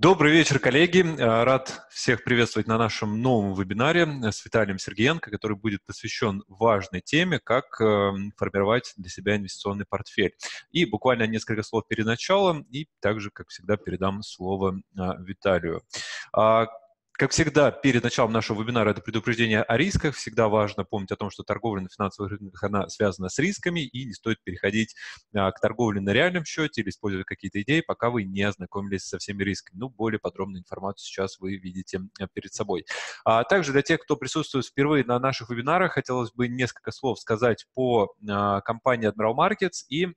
Добрый вечер, коллеги. Э, рад всех приветствовать на нашем новом вебинаре с Виталием Сергеенко, который будет посвящен важной теме, как эм, формировать для себя инвестиционный портфель. И буквально несколько слов перед началом, и также, как всегда, передам слово э, Виталию. Как всегда, перед началом нашего вебинара это предупреждение о рисках. Всегда важно помнить о том, что торговля на финансовых рынках она связана с рисками, и не стоит переходить а, к торговле на реальном счете или использовать какие-то идеи, пока вы не ознакомились со всеми рисками. Ну, более подробную информацию сейчас вы видите а, перед собой. А также для тех, кто присутствует впервые на наших вебинарах, хотелось бы несколько слов сказать по а, компании Admiral Markets и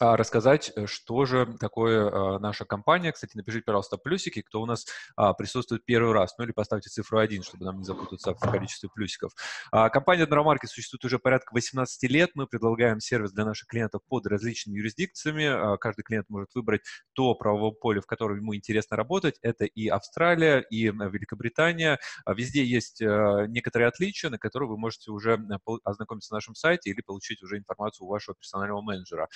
рассказать, э, что же такое а, наша компания. Кстати, напишите, пожалуйста, плюсики, кто у нас а, присутствует первый раз, ну или поставьте цифру 1, чтобы нам не запутаться в количестве плюсиков. Компания Market существует уже порядка 18 лет. Мы предлагаем сервис для наших клиентов под различными юрисдикциями. Каждый клиент может выбрать то правовое поле, в котором ему интересно работать. Это и Австралия, и Великобритания. Везде есть некоторые отличия, на которые вы можете уже ознакомиться на нашем сайте или получить уже информацию у вашего персонального менеджера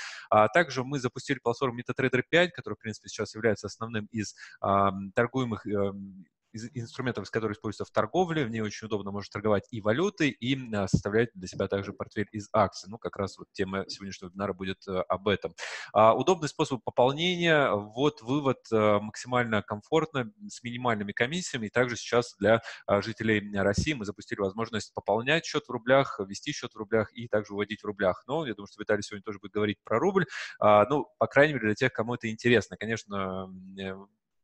также мы запустили платформу MetaTrader 5, которая, в принципе, сейчас является основным из торгуемых э, из инструментов, которые используются в торговле. В ней очень удобно можно торговать и валютой, и а, составлять для себя также портфель из акций. Ну, как раз вот тема сегодняшнего вебинара будет а, об этом. А, удобный способ пополнения, вот вывод а, максимально комфортно, с минимальными комиссиями. И также сейчас для а, жителей России мы запустили возможность пополнять счет в рублях, ввести счет в рублях и также выводить в рублях. Но я думаю, что Виталий сегодня тоже будет говорить про рубль. Ну, по крайней мере, для тех, кому это интересно. Конечно,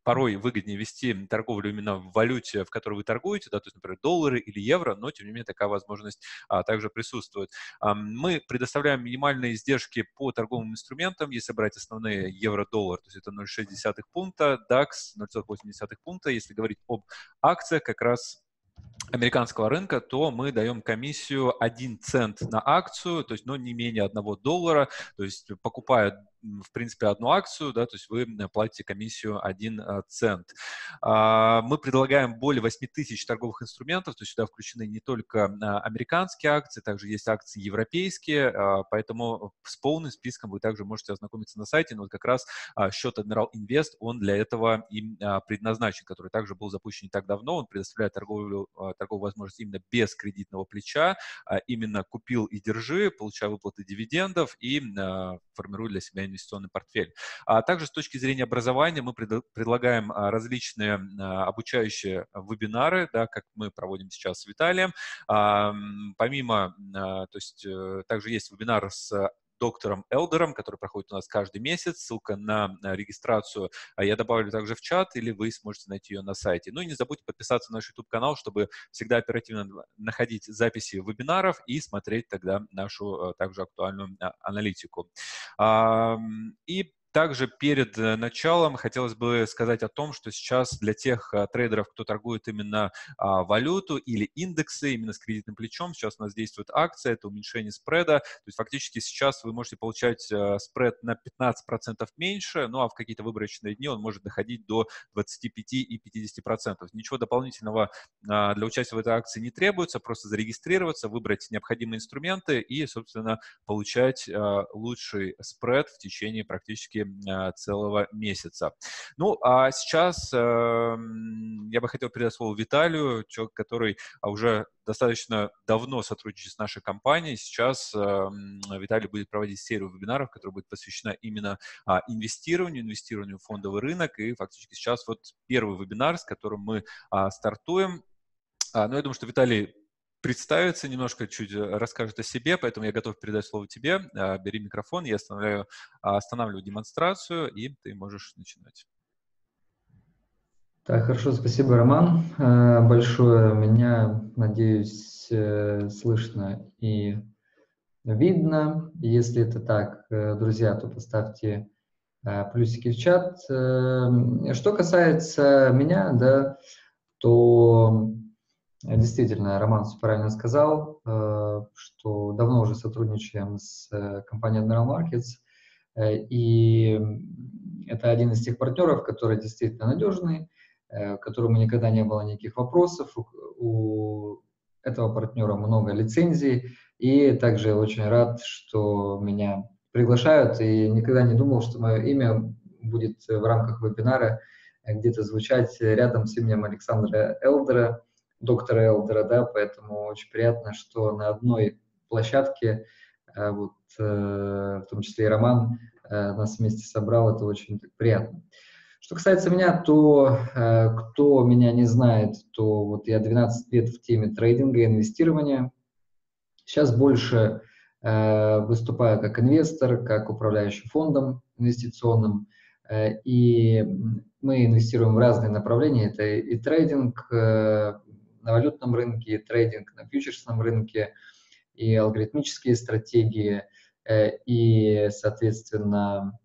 порой выгоднее вести торговлю именно в валюте, в которой вы торгуете, да, то есть, например, доллары или евро, но, тем не менее, такая возможность а, также присутствует. А, мы предоставляем минимальные издержки по торговым инструментам, если брать основные евро-доллар, то есть это 0,6 пункта, DAX 0,8 пункта, если говорить об акциях, как раз американского рынка, то мы даем комиссию 1 цент на акцию, то есть, но не менее 1 доллара, то есть покупая в принципе, одну акцию, да, то есть вы платите комиссию 1 а, цент. А, мы предлагаем более 8 тысяч торговых инструментов, то есть сюда включены не только а, американские акции, также есть акции европейские, поэтому с полным списком вы также можете ознакомиться на сайте, но вот как раз счет Admiral Invest, он для этого им предназначен, который также был запущен не так давно, он предоставляет торговлю, торговую возможность именно без кредитного плеча, именно купил и держи, получая выплаты дивидендов и формирует для себя инвестиционный портфель. А также с точки зрения образования мы пред, предлагаем а, различные а, обучающие вебинары, да, как мы проводим сейчас с Виталием. А, помимо, то есть э, также есть вебинар с доктором Элдером, который проходит у нас каждый месяц. Ссылка на регистрацию я добавлю также в чат, или вы сможете найти ее на сайте. Ну и не забудьте подписаться на наш YouTube-канал, чтобы всегда оперативно находить записи вебинаров и смотреть тогда нашу также актуальную аналитику. И также перед э, началом хотелось бы сказать о том, что сейчас для тех а, трейдеров, кто торгует именно а, валюту или индексы, именно с кредитным плечом, сейчас у нас действует акция, это уменьшение спреда. То есть фактически сейчас вы можете получать а, спред на 15% меньше, ну а в какие-то выборочные дни он может доходить до 25 и 50%. Ничего дополнительного а, для участия в этой акции не требуется, просто зарегистрироваться, выбрать необходимые инструменты и, собственно, получать лучший спред в течение практически а, целого месяца. Ну, а сейчас эм, я бы хотел передать слово Виталию, человек, который уже достаточно давно сотрудничает с нашей компанией. Сейчас эм, Виталий будет проводить серию вебинаров, которая будет посвящена именно а, инвестированию, инвестированию в фондовый рынок. И фактически сейчас вот первый вебинар, с которым мы а, стартуем. Но ну, я думаю, что Виталий представится немножко, чуть э, расскажет о себе, поэтому я готов передать слово тебе. А, бери микрофон, я останавливаю, а, останавливаю демонстрацию, и ты можешь начинать. Так, хорошо, спасибо, Роман, э, большое. Меня, надеюсь, э, слышно и видно. Если это так, друзья, то поставьте плюсики в чат. Что касается меня, да, то действительно, Роман все правильно сказал, э, что давно уже сотрудничаем с э, компанией Admiral Markets, и это один из тех партнеров, который действительно надежный, которому никогда не было никаких вопросов. У этого партнера много лицензий, и также очень рад, что меня приглашают, и никогда не думал, что мое имя будет в рамках вебинара где-то звучать рядом с именем Александра Элдера, доктора Элдера, да, поэтому очень приятно, что на одной площадке, вот, в том числе и Роман нас вместе собрал, это очень приятно. Что касается меня, то кто меня не знает, то вот я 12 лет в теме трейдинга и инвестирования. Сейчас больше Э, выступаю как инвестор, как управляющий фондом инвестиционным, э, и мы инвестируем в разные направления. Это и трейдинг э, на валютном рынке, трейдинг на фьючерсном рынке, и алгоритмические стратегии, и, соответственно,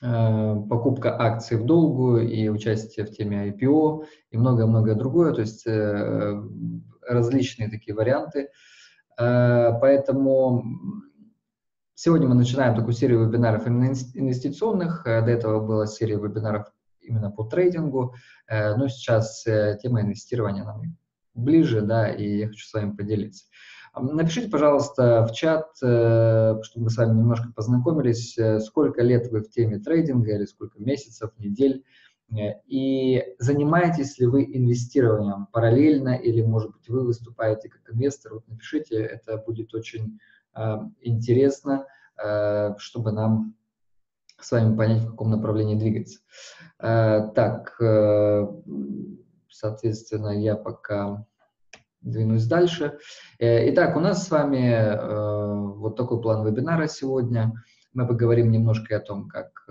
покупка акций в долгую и участие в теме IPO и многое-многое другое, то есть различные такие варианты – Э, поэтому сегодня мы начинаем такую серию вебинаров именно инвестиционных. Э, до этого была серия вебинаров именно по трейдингу. Э, но сейчас тема инвестирования нам ближе, да, и я хочу с вами поделиться. Напишите, пожалуйста, в чат, чтобы мы с вами немножко познакомились, сколько лет вы в теме трейдинга или сколько месяцев, недель, Э, и занимаетесь ли вы инвестированием параллельно или, может быть, вы выступаете как инвестор? Вот напишите, это будет очень э, интересно, э, чтобы нам с вами понять, в каком направлении двигаться. Э, так, э, соответственно, я пока двинусь дальше. Э, итак, у нас с вами вот такой план вебинара сегодня. Мы поговорим немножко о том, как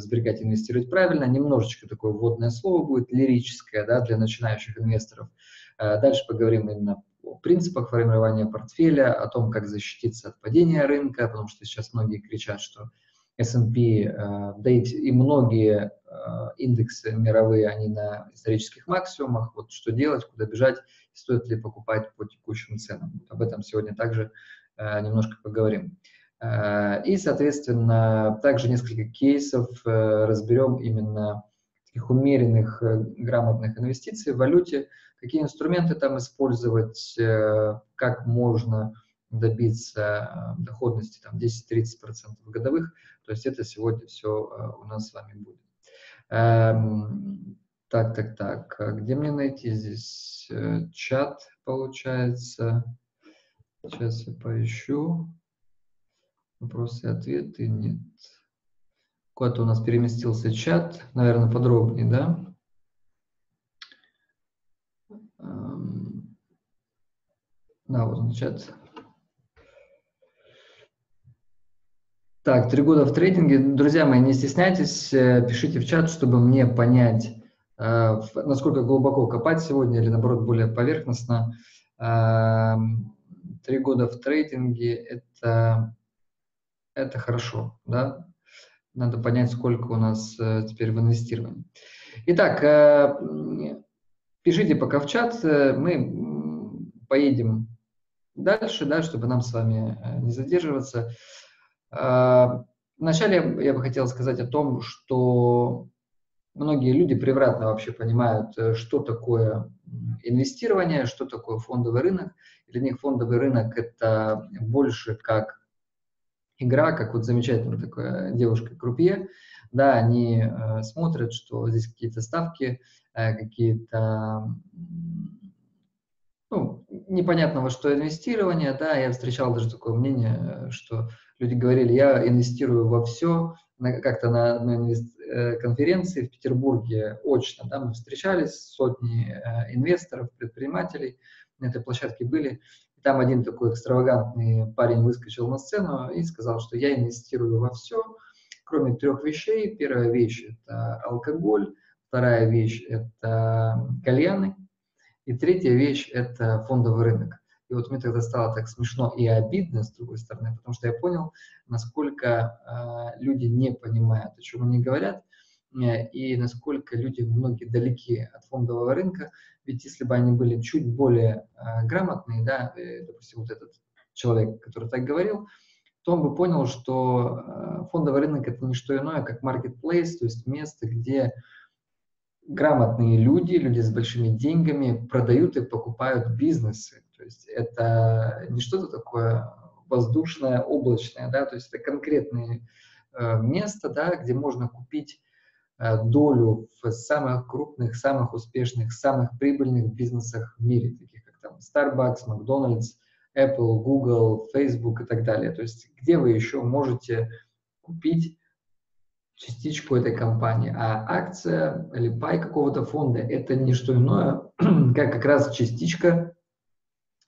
сберегать и инвестировать правильно. Немножечко такое вводное слово будет, лирическое, да, для начинающих инвесторов. Дальше поговорим именно о принципах формирования портфеля, о том, как защититься от падения рынка, потому что сейчас многие кричат, что S&P, э, да и, многие э, индексы мировые, они на исторических максимумах. Вот что делать, куда бежать, стоит ли покупать по текущим ценам. Об этом сегодня также э, немножко поговорим. И, соответственно, также несколько кейсов разберем именно таких умеренных, грамотных инвестиций в валюте, какие инструменты там использовать, как можно добиться доходности там 10-30% годовых. То есть это сегодня все у нас с вами будет. Эм, так, так, так. А где мне найти здесь чат, получается? Сейчас я поищу. Вопросы и ответы нет. Куда-то у нас переместился чат, наверное, подробнее, да? Эм, да, вот он чат. Так, три года в трейдинге. Друзья мои, не стесняйтесь, э, пишите в чат, чтобы мне понять, э, насколько глубоко копать сегодня или, наоборот, более поверхностно. Эм, три года в трейдинге – это это хорошо, да. Надо понять, сколько у нас э, теперь в инвестировании. Итак, пишите пока в чат, мы поедем дальше, да, чтобы нам с вами не задерживаться. Э, вначале я бы хотел сказать о том, что многие люди превратно вообще понимают, э, что такое инвестирование, что такое фондовый рынок. Для них фондовый рынок – это больше как игра, как вот замечательная такая девушка-крупье, да, они э, смотрят, что здесь какие-то ставки, э, какие-то, ну, непонятного что инвестирование, да, я встречал даже такое мнение, что люди говорили, я инвестирую во все, как-то на одной э, конференции в Петербурге очно, да, мы встречались, сотни э, инвесторов, предпринимателей на этой площадке были, там один такой экстравагантный парень выскочил на сцену и сказал, что я инвестирую во все, кроме трех вещей. Первая вещь – это алкоголь, вторая вещь – это кальяны, и третья вещь – это фондовый рынок. И вот мне тогда стало так смешно и обидно, с другой стороны, потому что я понял, насколько э, люди не понимают, о чем они говорят, э, и насколько люди многие далеки от фондового рынка, ведь если бы они были чуть более э, грамотные, да, э, допустим, вот этот человек, который так говорил, то он бы понял, что э, фондовый рынок это не что иное, как marketplace, то есть место, где грамотные люди, люди с большими деньгами продают и покупают бизнесы. То есть это не что-то такое воздушное, облачное, да, то есть это конкретное э, место, да, где можно купить долю в самых крупных, самых успешных, самых прибыльных бизнесах в мире, таких как там Starbucks, McDonald's, Apple, Google, Facebook и так далее. То есть где вы еще можете купить частичку этой компании, а акция или пай какого-то фонда – это не что иное, как как раз частичка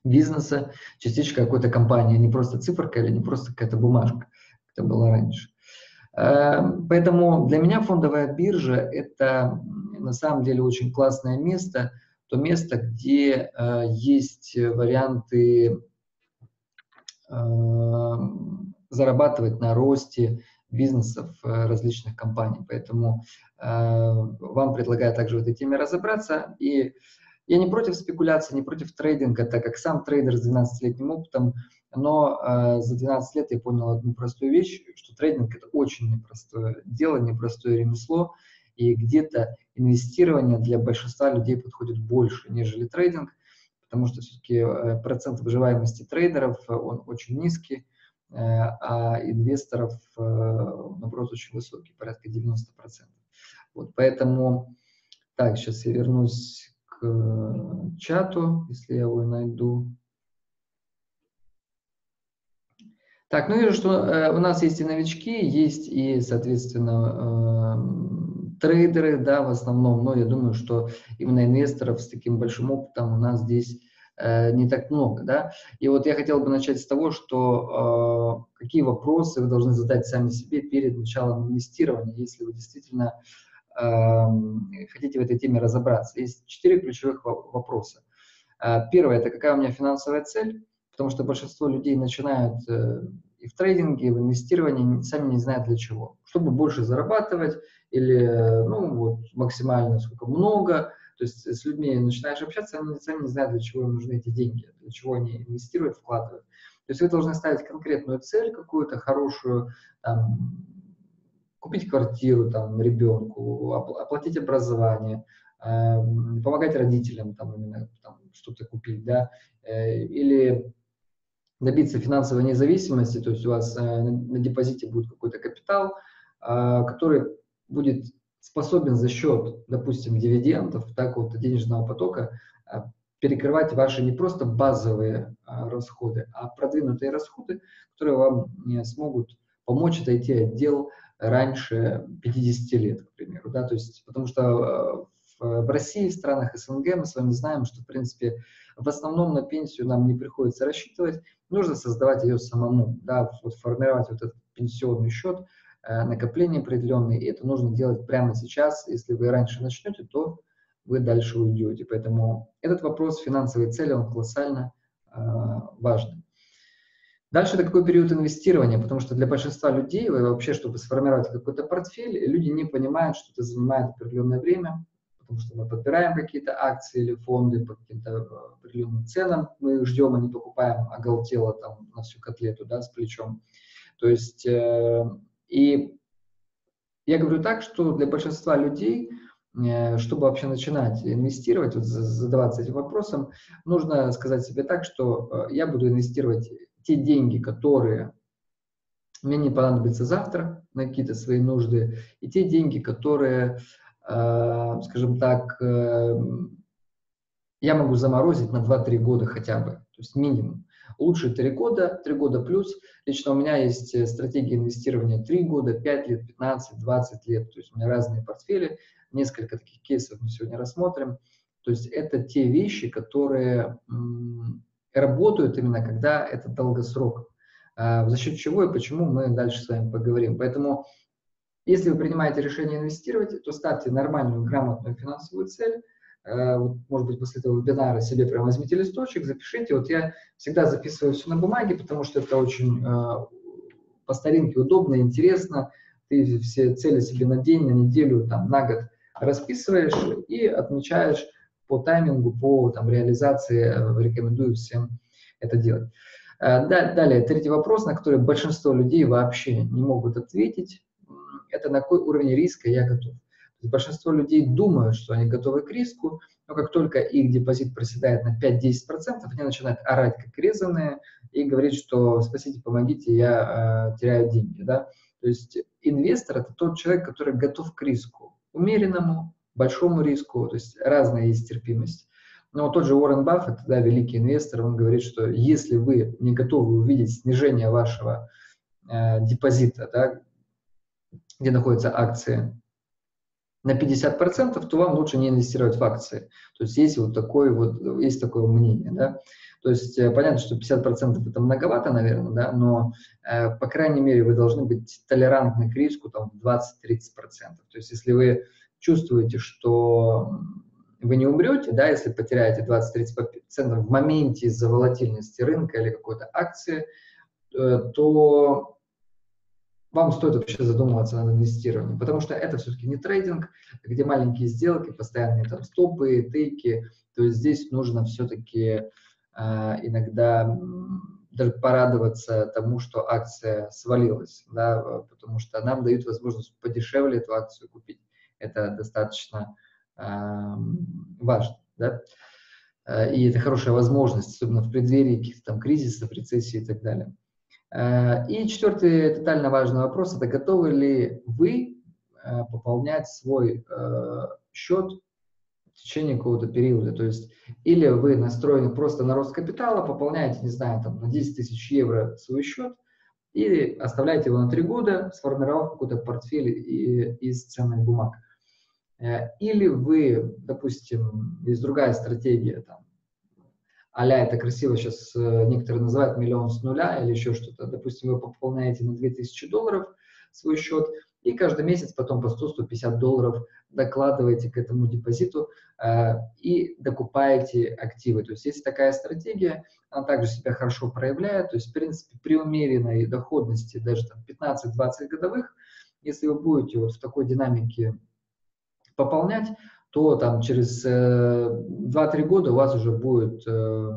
бизнеса, частичка какой-то компании, а не просто циферка или не просто какая-то бумажка, как это было раньше. Эм, поэтому для меня фондовая биржа – это на самом деле очень классное место, то место, где э, есть варианты э, зарабатывать на росте бизнесов э, различных компаний. Поэтому вам предлагаю также в этой теме разобраться. И я не против спекуляции, не против трейдинга, так как сам трейдер с 12-летним опытом но э, за 12 лет я понял одну простую вещь, что трейдинг это очень непростое дело, непростое ремесло, и где-то инвестирование для большинства людей подходит больше, нежели трейдинг, потому что все-таки э, процент выживаемости трейдеров, э, он очень низкий, э, а инвесторов, наоборот, очень высокий, порядка 90%. Вот, поэтому, так, сейчас я вернусь э, чату, если я его найду. Так, ну вижу, что э, у нас есть и новички, есть и, соответственно, э, трейдеры, да, в основном, но я думаю, что именно инвесторов с таким большим опытом у нас здесь э, не так много, да. И вот я хотел бы начать с того, что какие вопросы вы должны задать сами себе перед началом инвестирования, если вы действительно хотите в этой теме разобраться. Есть четыре ключевых вопроса. Э, первое – это какая у меня финансовая цель, потому что большинство людей начинают э, и в трейдинге, и в инвестировании сами не знают для чего. Чтобы больше зарабатывать или ну, вот, максимально сколько много. То есть с людьми начинаешь общаться, они сами не знают, для чего им нужны эти деньги, для чего они инвестируют, вкладывают. То есть вы должны ставить конкретную цель какую-то хорошую, там, купить квартиру там, ребенку, оплатить образование, э, помогать родителям там, именно там, что-то купить, да, э, или добиться финансовой независимости, то есть у вас э, на, депозите будет какой-то капитал, э, который будет способен за счет, допустим, дивидендов, так вот, денежного потока перекрывать ваши не просто базовые расходы, а продвинутые расходы, которые вам смогут помочь отойти от дел раньше 50 лет, к примеру. Да? То есть, потому что э, в, России, в странах СНГ мы с вами знаем, что, в принципе, в основном на пенсию нам не приходится рассчитывать, нужно создавать ее самому, да, вот формировать вот этот пенсионный счет, э, накопление определенные, и это нужно делать прямо сейчас. Если вы раньше начнете, то вы дальше уйдете. Поэтому этот вопрос финансовой цели, он колоссально э, важный. Дальше это какой период инвестирования, потому что для большинства людей, вообще, чтобы сформировать какой-то портфель, люди не понимают, что это занимает определенное время, потому что мы подбираем какие-то акции или фонды по каким-то э, определенным ценам, мы их ждем, а не покупаем оголтело там на всю котлету, да, с плечом. То есть, э, и я говорю так, что для большинства людей, э, чтобы вообще начинать инвестировать, вот задаваться этим вопросом, нужно сказать себе так, что э, я буду инвестировать те деньги, которые мне не понадобятся завтра на какие-то свои нужды, и те деньги, которые Э, скажем так, э, я могу заморозить на 2-3 года хотя бы, то есть минимум. Лучше 3 года, 3 года плюс. Лично у меня есть э, стратегия инвестирования 3 года, 5 лет, 15, 20 лет. То есть у меня разные портфели, несколько таких кейсов мы сегодня рассмотрим. То есть это те вещи, которые работают именно когда это долгосрок. За счет чего и почему мы дальше с вами поговорим. Поэтому если вы принимаете решение инвестировать, то ставьте нормальную, грамотную финансовую цель. Э, вот, может быть, после этого вебинара себе прям возьмите листочек, запишите. Вот я всегда записываю все на бумаге, потому что это очень э, по старинке удобно, интересно. Ты все цели себе на день, на неделю, там, на год расписываешь и отмечаешь по таймингу, по там, реализации. Э, рекомендую всем это делать. Далее, третий вопрос, на который большинство людей вообще не могут ответить это на какой уровень риска я готов. большинство людей думают, что они готовы к риску, но как только их депозит проседает на 5-10%, они начинают орать как резаные и говорить, что спасите, помогите, я э, теряю деньги. Да? То есть инвестор – это тот человек, который готов к риску. умеренному, большому риску, то есть разная есть терпимость. Но тот же Уоррен Баффет, да, великий инвестор, он говорит, что если вы не готовы увидеть снижение вашего э, депозита, да, где находятся акции, на 50%, то вам лучше не инвестировать в акции. То есть есть вот такое вот, есть такое мнение, да. То есть э, понятно, что 50% это многовато, наверное, да, но, э, по крайней мере, вы должны быть толерантны к риску там 20-30%. То есть если вы чувствуете, что вы не умрете, да, если потеряете 20-30% в моменте из-за волатильности рынка или какой-то акции, э, то вам стоит вообще задумываться над инвестированием, потому что это все-таки не трейдинг, где маленькие сделки, постоянные там стопы, тейки, то есть здесь нужно все-таки э, иногда даже порадоваться тому, что акция свалилась, да, потому что нам дают возможность подешевле эту акцию купить. Это достаточно э, важно, да. Э, и это хорошая возможность, особенно в преддверии каких-то там кризисов, рецессий и так далее. Э, и четвертый тотально важный вопрос – это готовы ли вы э, пополнять свой счет в течение какого-то периода. То есть или вы настроены просто на рост капитала, пополняете, не знаю, там, на 10 тысяч евро свой счет, или оставляете его на 3 года, сформировав какой-то портфель из ценных бумаг. Или вы, допустим, есть другая стратегия, там, а это красиво сейчас э, некоторые называют миллион с нуля или еще что-то. Допустим, вы пополняете на 2000 долларов свой счет, и каждый месяц потом по 100-150 долларов докладываете к этому депозиту э, и докупаете активы. То есть есть такая стратегия, она также себя хорошо проявляет, то есть в принципе при умеренной доходности даже там 15-20 годовых, если вы будете вот в такой динамике пополнять, то там через э, 2-3 года у вас уже будет э,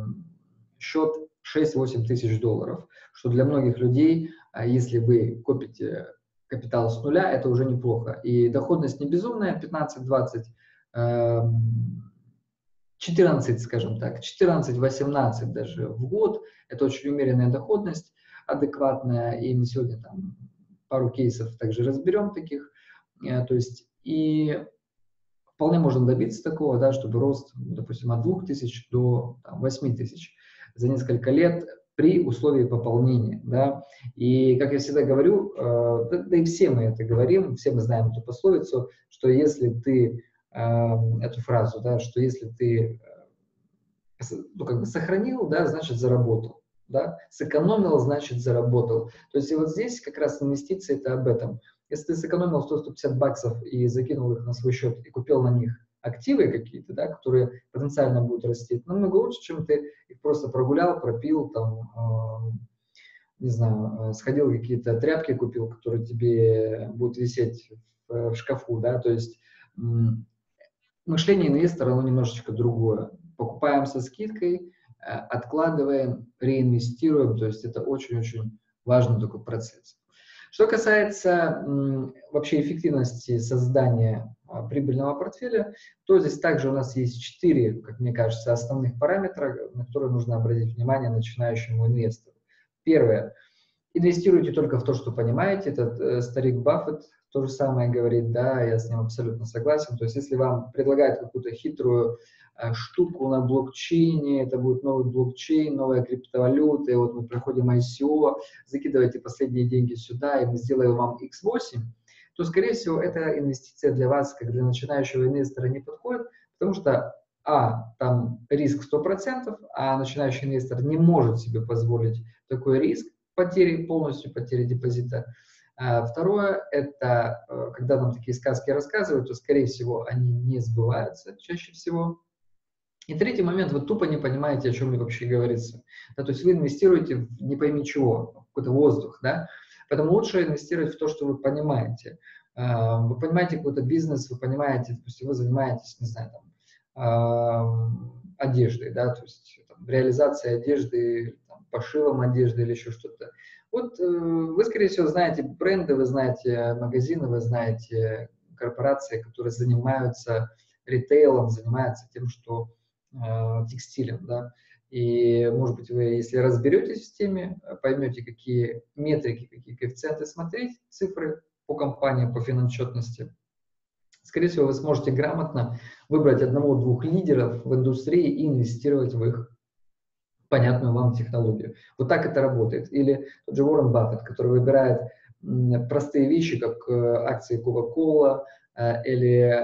счет 6-8 тысяч долларов, что для многих людей, а если вы копите капитал с нуля, это уже неплохо. И доходность не безумная, 15-20, э, 14, скажем так, 14-18 даже в год, это очень умеренная доходность, адекватная, и мы сегодня там пару кейсов также разберем таких, э, то есть и вполне можно добиться такого, да, чтобы рост, допустим, от 2000 до там, 8000 за несколько лет при условии пополнения, да, и, как я всегда говорю, э, да, да и все мы это говорим, все мы знаем эту пословицу, что если ты, э, эту фразу, да, что если ты, э, ну, как бы сохранил, да, значит, заработал, да, сэкономил, значит, заработал. То есть и вот здесь как раз инвестиции это об этом – если ты сэкономил 100-150 баксов и закинул их на свой счет и купил на них активы какие-то, да, которые потенциально будут расти, это намного лучше, чем ты их просто прогулял, пропил, там, э, не знаю, э, сходил какие-то тряпки купил, которые тебе будут висеть в, в шкафу, да, то есть э, мышление инвестора, оно немножечко другое. Покупаем со скидкой, э, откладываем, реинвестируем, то есть это очень-очень важный такой процесс. Что касается вообще эффективности создания а, прибыльного портфеля, то здесь также у нас есть четыре, как мне кажется, основных параметра, на которые нужно обратить внимание начинающему инвестору. Первое. Инвестируйте только в то, что понимаете. Этот э, старик Баффет то же самое говорит, да, я с ним абсолютно согласен. То есть если вам предлагают какую-то хитрую штуку на блокчейне, это будет новый блокчейн, новая криптовалюта, и вот мы проходим ICO, закидывайте последние деньги сюда, и мы сделаем вам X8, то, скорее всего, эта инвестиция для вас, как для начинающего инвестора, не подходит, потому что, а, там риск 100%, а начинающий инвестор не может себе позволить такой риск потери, полностью потери депозита. А второе, это, э, когда нам такие сказки рассказывают, то, скорее всего, они не сбываются чаще всего. И третий момент, вы тупо не понимаете, о чем вообще говорится. Да, то есть вы инвестируете в не пойми чего, какой-то воздух, да, поэтому лучше инвестировать в то, что вы понимаете. А, вы понимаете какой-то бизнес, вы понимаете, допустим, вы занимаетесь, не знаю, там, одеждой, да, то есть там, реализацией одежды, там, пошивом одежды или еще что-то. Вот э, вы, скорее всего, знаете бренды, вы знаете магазины, вы знаете корпорации, которые занимаются ритейлом, занимаются тем, что текстилем, да, и, может быть, вы, если разберетесь в теме, поймете, какие метрики, какие коэффициенты смотреть, цифры по компании, по финансчетности, скорее всего, вы сможете грамотно выбрать одного-двух лидеров в индустрии и инвестировать в их понятную вам технологию. Вот так это работает. Или тот же Уоррен Баффет, который выбирает простые вещи, как э, акции Coca-Cola э, или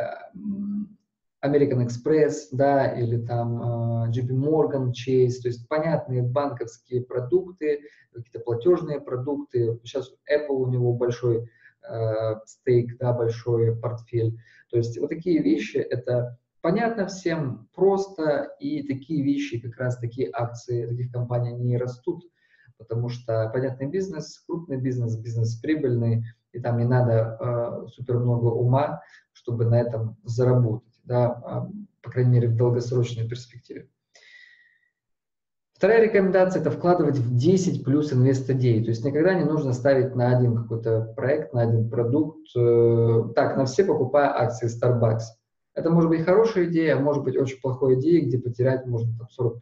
American Express, да, или там э, JP Morgan Chase, то есть понятные банковские продукты, какие-то платежные продукты. Сейчас Apple у него большой э, стейк, да, большой портфель. То есть вот такие вещи, это понятно всем, просто, и такие вещи, как раз такие акции таких компаний, не растут, потому что понятный бизнес, крупный бизнес, бизнес прибыльный, и там не надо э, супер много ума, чтобы на этом заработать, да, а, по крайней мере, в долгосрочной перспективе. Вторая рекомендация – это вкладывать в 10 плюс инвест-идей. То есть никогда не нужно ставить на один какой-то проект, на один продукт. Э, так, на все покупая акции Starbucks. Это может быть хорошая идея, а может быть очень плохой идеей, где потерять можно там 40%.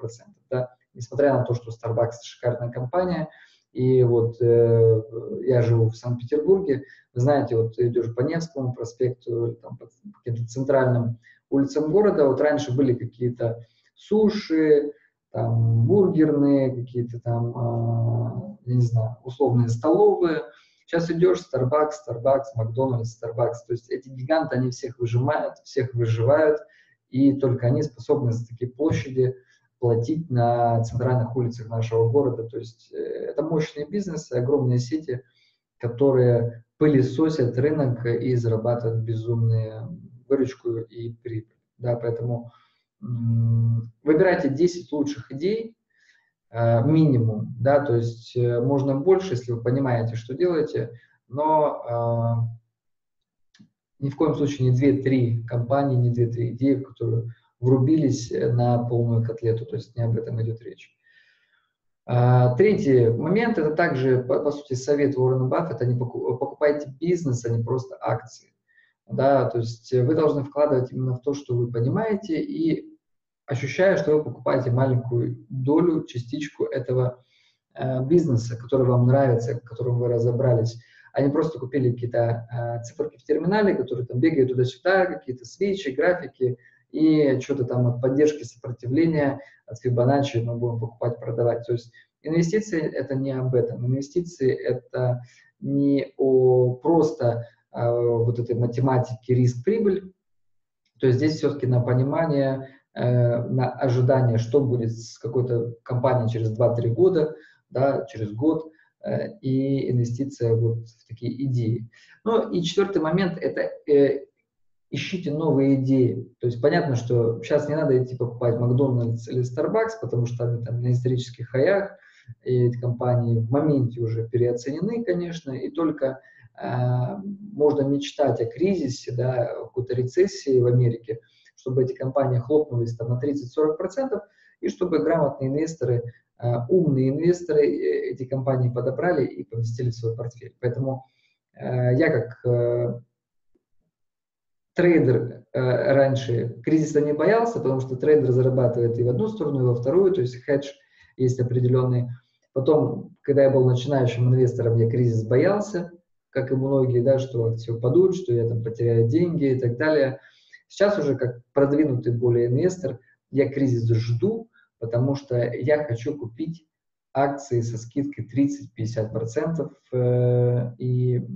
Да? Несмотря на то, что Starbucks – шикарная компания, и вот э, я живу в Санкт-Петербурге, вы знаете, вот идешь по Невскому проспекту, там, по каким-то центральным улицам города, вот раньше были какие-то суши, там, бургерные, какие-то там, э, не знаю, условные столовые, Сейчас идешь, Starbucks, Starbucks, Макдональдс, Starbucks. То есть эти гиганты, они всех выжимают, всех выживают, и только они способны за такие площади платить на центральных улицах нашего города. То есть э, это мощные бизнесы, огромные сети, которые пылесосят рынок и зарабатывают безумную выручку и прибыль. Да, поэтому выбирайте 10 лучших идей, Э, минимум, да, то есть э, можно больше, если вы понимаете, что делаете, но ни в коем случае не 2-3 компании, не 2-3 идеи, которые врубились на полную котлету, то есть не об этом идет речь. А, третий момент – это также, по, по сути, совет Уоррена Баффета, не покупайте бизнес, а не просто акции. Да, то есть вы должны вкладывать именно в то, что вы понимаете, и ощущая, что вы покупаете маленькую долю, частичку этого э, бизнеса, который вам нравится, в котором вы разобрались. Они просто купили какие-то э, циферки в терминале, которые там бегают туда-сюда, какие-то свечи, графики, и что-то там от поддержки сопротивления, от Fibonacci мы будем покупать, продавать. То есть инвестиции – это не об этом. Инвестиции – это не о просто э, вот этой математике риск-прибыль. То есть здесь все-таки на понимание Э, на ожидание, что будет с какой-то компанией через 2-3 года, да, через год, э, и инвестиция вот в такие идеи. Ну и четвертый момент – это э, ищите новые идеи. То есть понятно, что сейчас не надо идти покупать Макдональдс или Starbucks, потому что они там на исторических хаях, и эти компании в моменте уже переоценены, конечно, и только э, можно мечтать о кризисе, да, о какой-то рецессии в Америке – чтобы эти компании хлопнулись там на 30-40%, и чтобы грамотные инвесторы, э, умные инвесторы э, эти компании подобрали и поместили в свой портфель. Поэтому э, я как трейдер раньше кризиса не боялся, потому что трейдер зарабатывает и в одну сторону, и во вторую, то есть хедж есть определенный. Потом, когда я был начинающим инвестором, я кризис боялся, как и многие, да, что акции упадут, что я там потеряю деньги и так далее. Сейчас уже как продвинутый более инвестор, я кризис жду, потому что я хочу купить акции со скидкой 30-50% э, и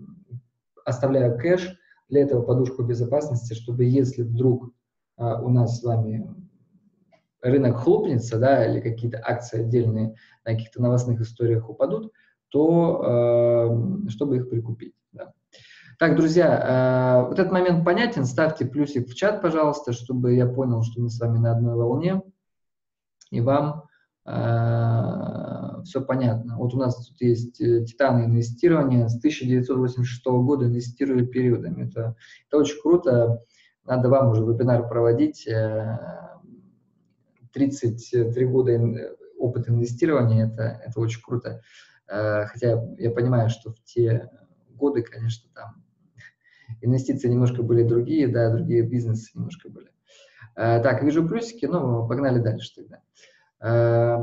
оставляю кэш, для этого подушку безопасности, чтобы если вдруг э, у нас с вами рынок хлопнется, да, или какие-то акции отдельные на каких-то новостных историях упадут, то э, чтобы их прикупить. Да. Так, друзья, э, вот этот момент понятен. Ставьте плюсик в чат, пожалуйста, чтобы я понял, что мы с вами на одной волне. И вам все понятно. Вот у нас тут есть э, титаны инвестирования. С 1986 года инвестирую периодами. Это, это очень круто. Надо вам уже вебинар проводить. 33 года опыт инвестирования, это, это очень круто. Хотя я понимаю, что в те годы, конечно, там инвестиции немножко были другие, да, другие бизнесы немножко были. Э, так, вижу плюсики, ну, погнали дальше тогда. Э,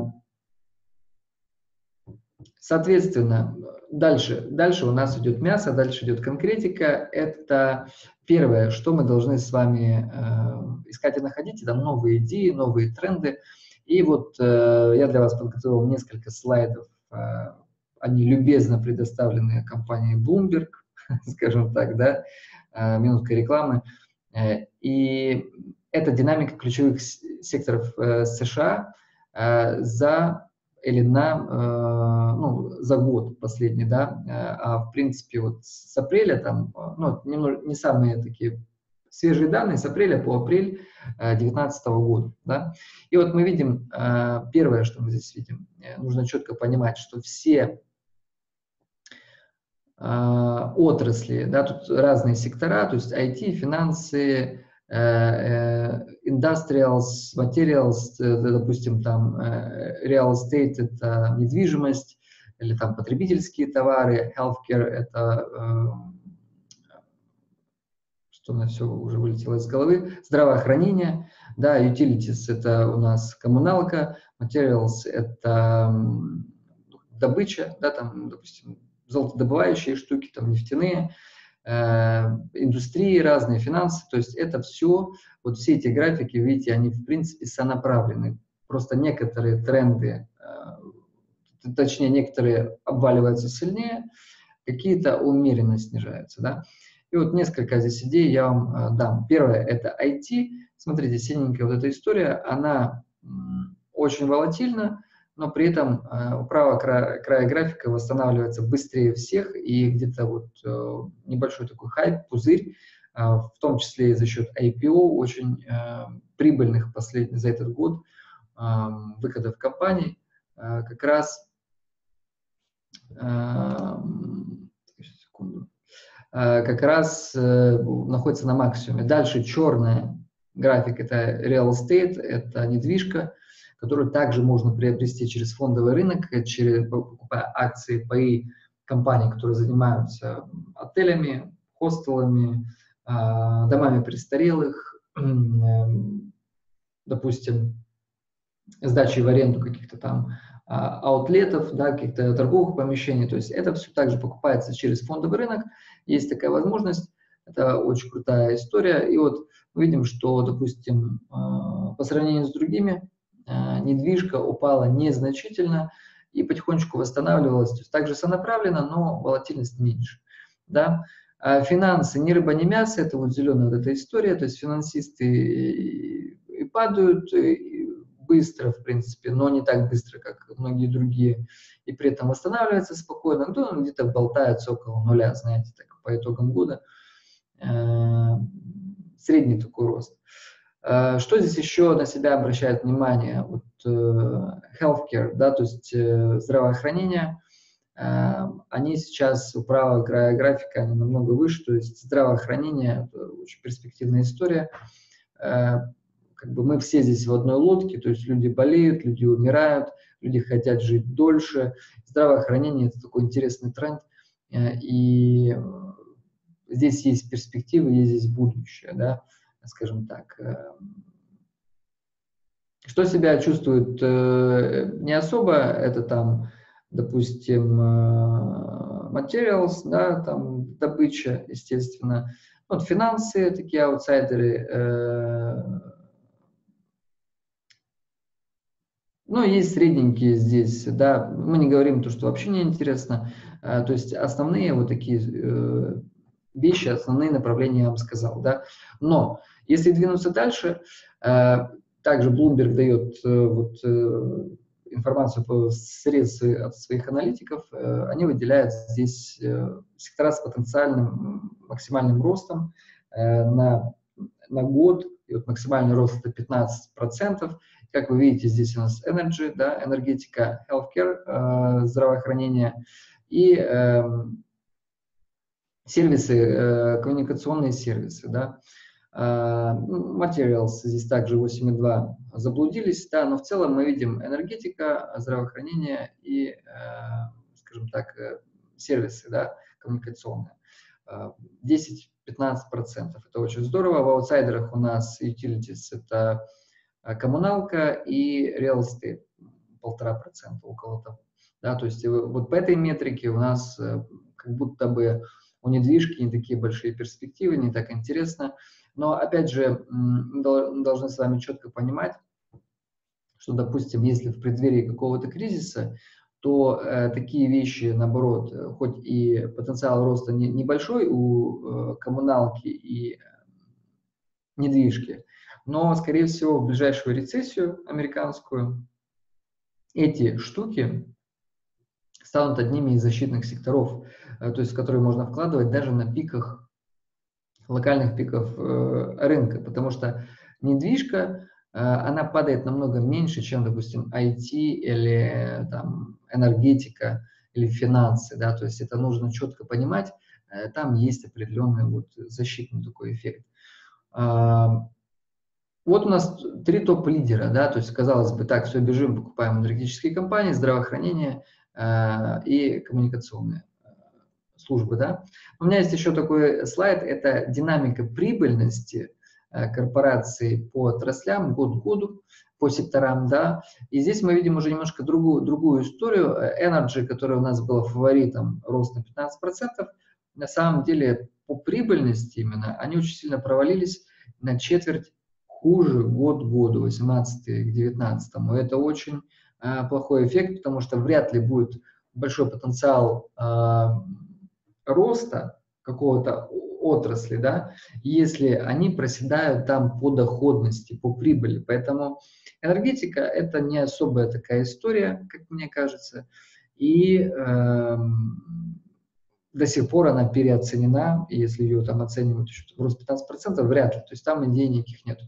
Соответственно, дальше, дальше у нас идет мясо, дальше идет конкретика. Это первое, что мы должны с вами э, искать и находить, это новые идеи, новые тренды. И вот э, я для вас подготовил несколько слайдов. Э, они любезно предоставлены компанией Bloomberg, скажем так, да, э, минутка рекламы. Э, и это динамика ключевых секторов э, США за или на, э, ну, за год последний, да, э, а в принципе вот с апреля там, э, ну, не, не самые такие свежие данные, с апреля по апрель 2019 года, да, и вот мы видим, первое, что мы здесь видим, нужно четко понимать, что все отрасли, да, тут разные сектора, то есть IT, финансы, Э, э, industrials, materials, э, допустим, там real estate – это недвижимость, или там потребительские товары, healthcare – это что у нас все уже вылетело из головы, здравоохранение, да, utilities – это у нас коммуналка, materials – это добыча, да, там, допустим, золотодобывающие штуки, там, нефтяные, Э, индустрии разные, финансы, то есть это все, вот все эти графики, видите, они в принципе сонаправлены. Просто некоторые тренды, э, точнее некоторые обваливаются сильнее, какие-то умеренно снижаются, да. И вот несколько здесь идей я вам э, дам. Первое – это IT. Смотрите, синенькая вот эта история, она очень волатильна, но при этом э, у правого края, края графика восстанавливается быстрее всех, и где-то вот э, небольшой такой хайп, пузырь, э, в том числе и за счет IPO, очень прибыльных последних за этот год выходов компаний, как раз как раз находится на максимуме. Дальше черная график – это real estate, это недвижка, которую также можно приобрести через фондовый рынок, э, через, покупая акции ПАИ компаний, которые занимаются отелями, хостелами, а, домами престарелых, эм, допустим, сдачей в аренду каких-то там а, аутлетов, да, каких-то торговых помещений. То есть это все также покупается через фондовый рынок. Есть такая возможность. Это очень крутая история. И вот мы видим, что, допустим, а, по сравнению с другими недвижка упала незначительно и потихонечку восстанавливалась. То есть также сонаправленно, но волатильность меньше. Да? А финансы ни рыба, ни мясо, это вот зеленая вот эта история, то есть финансисты и падают быстро, в принципе, но не так быстро, как многие другие, и при этом восстанавливаются спокойно, ну, где-то болтаются около нуля, знаете, так, по итогам года. Э, средний такой рост. Э, что здесь еще на себя обращает внимание? Вот, э, healthcare, да, то есть э, здравоохранение, они сейчас у правого графика они намного выше, то есть здравоохранение – это очень перспективная история. Как бы мы все здесь в одной лодке, то есть люди болеют, люди умирают, люди хотят жить дольше. Здравоохранение – это такой интересный тренд, и здесь есть перспективы, есть здесь будущее, да скажем так. Э, что себя чувствует э, не особо, это там, допустим, э, materials, да, там добыча, естественно. Вот финансы, такие аутсайдеры. Ну, есть средненькие здесь, да, мы не говорим то, что вообще не интересно. То есть основные вот такие вещи, основные направления я вам сказал, да. Но если двинуться дальше, э, также Bloomberg дает э, вот, э, информацию по средствам от своих аналитиков, они выделяют здесь сектора с потенциальным максимальным ростом на, на год, и вот максимальный рост это 15%. Как вы видите, здесь у нас energy, да, энергетика, healthcare, здравоохранение и э, сервисы, коммуникационные сервисы, да. А, Materials здесь также 8,2 заблудились, да, но в целом мы видим энергетика, здравоохранение и, э, скажем так, э, сервисы да, коммуникационные. 10-15%. Это очень здорово. В аутсайдерах у нас utilities – это коммуналка и real estate – полтора процента, около того. Да, то есть вот по этой метрике у нас как будто бы у недвижки не такие большие перспективы, не так интересно. Но опять же, мы должны с вами четко понимать, что, допустим, если в преддверии какого-то кризиса, то э, такие вещи, наоборот, хоть и потенциал роста не, небольшой у э, коммуналки и э, недвижки, но, скорее всего, в ближайшую рецессию американскую эти штуки станут одними из защитных секторов, э, то есть в которые можно вкладывать даже на пиках, локальных пиков э, рынка, потому что недвижка, э, она падает намного меньше, чем, допустим, IT или там, энергетика или финансы, да, то есть это нужно четко понимать, там есть определенный вот защитный такой эффект. А, вот у нас три топ-лидера, да, то есть, казалось бы, так, все, бежим, покупаем энергетические компании, здравоохранение э, и коммуникационные э, службы, да. У меня есть еще такой слайд, это динамика прибыльности э, корпораций по отраслям год к году, по секторам, да, и здесь мы видим уже немножко другую, другую историю. Energy, которая у нас была фаворитом, рост на 15%, на самом деле по прибыльности именно они очень сильно провалились на четверть хуже год году, 18 к 19. Это очень э, плохой эффект, потому что вряд ли будет большой потенциал э, роста какого-то отрасли, да, если они проседают там по доходности, по прибыли. Поэтому энергетика – это не особая такая история, как мне кажется. И э, до сих пор она переоценена, если ее там оценивают еще рост 15%, вряд ли, то есть там идей никаких нет.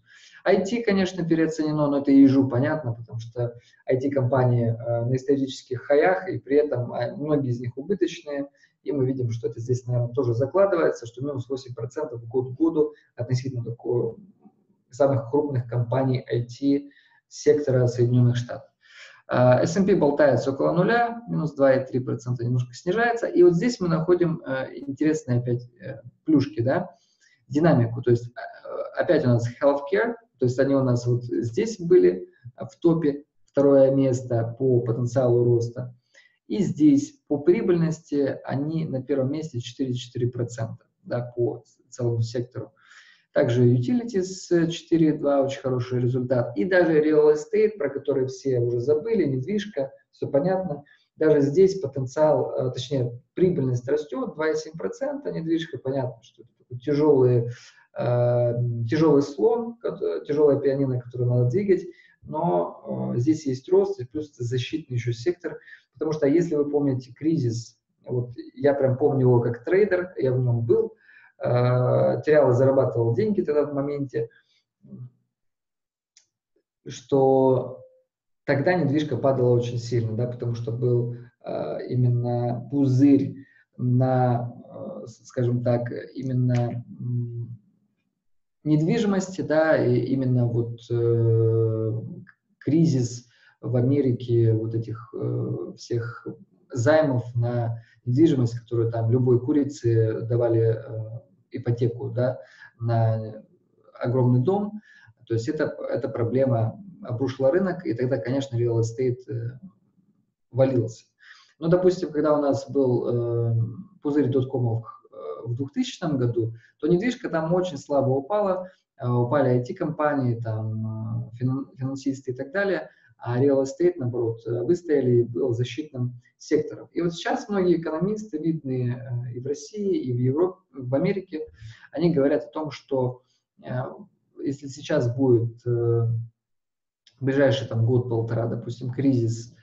IT, конечно, переоценено, но это ежу понятно, потому что IT-компании э, на исторических хаях, и при этом а, многие из них убыточные, и мы видим, что это здесь, наверное, тоже закладывается, что минус 8% год к году относительно такого, самых крупных компаний IT сектора Соединенных Штатов. А, S&P болтается около нуля, минус 2,3% немножко снижается. И вот здесь мы находим э, интересные опять э, плюшки, да, динамику. То есть э, опять у нас healthcare, то есть они у нас вот здесь были в топе, второе место по потенциалу роста. И здесь по прибыльности они на первом месте 4,4% да, по целому сектору. Также utilities 4.2, очень хороший результат. И даже real estate, про который все уже забыли, недвижка, все понятно. Даже здесь потенциал, э, точнее, прибыльность растет, 2,7%, недвижка, понятно, что это такой тяжелый, э, слон, тяжелая пианино, которое надо двигать, но э, здесь есть рост, и плюс защитный еще сектор, потому что если вы помните кризис, вот я прям помню его как трейдер, я в нем был, Э, терял и зарабатывал деньги тогда в моменте, что тогда недвижка падала очень сильно, да, потому что был э, именно пузырь на, э, скажем так, именно недвижимости, да, и именно вот э, кризис в Америке вот этих э, всех займов на недвижимость, которую там любой курице давали э, ипотеку да, на огромный дом. То есть это, эта проблема обрушила рынок, и тогда, конечно, real estate э, валился. Но, допустим, когда у нас был э, пузырь доткомов э, в 2000 году, то недвижка там очень слабо упала, э, упали IT-компании, там, э, финансисты и так далее – а real estate, наоборот, э, выстояли и был защитным сектором. И вот сейчас многие экономисты, видные и в России, и в Европе, в Америке, они говорят о том, что если сейчас будет в ближайший там, год-полтора, допустим, кризис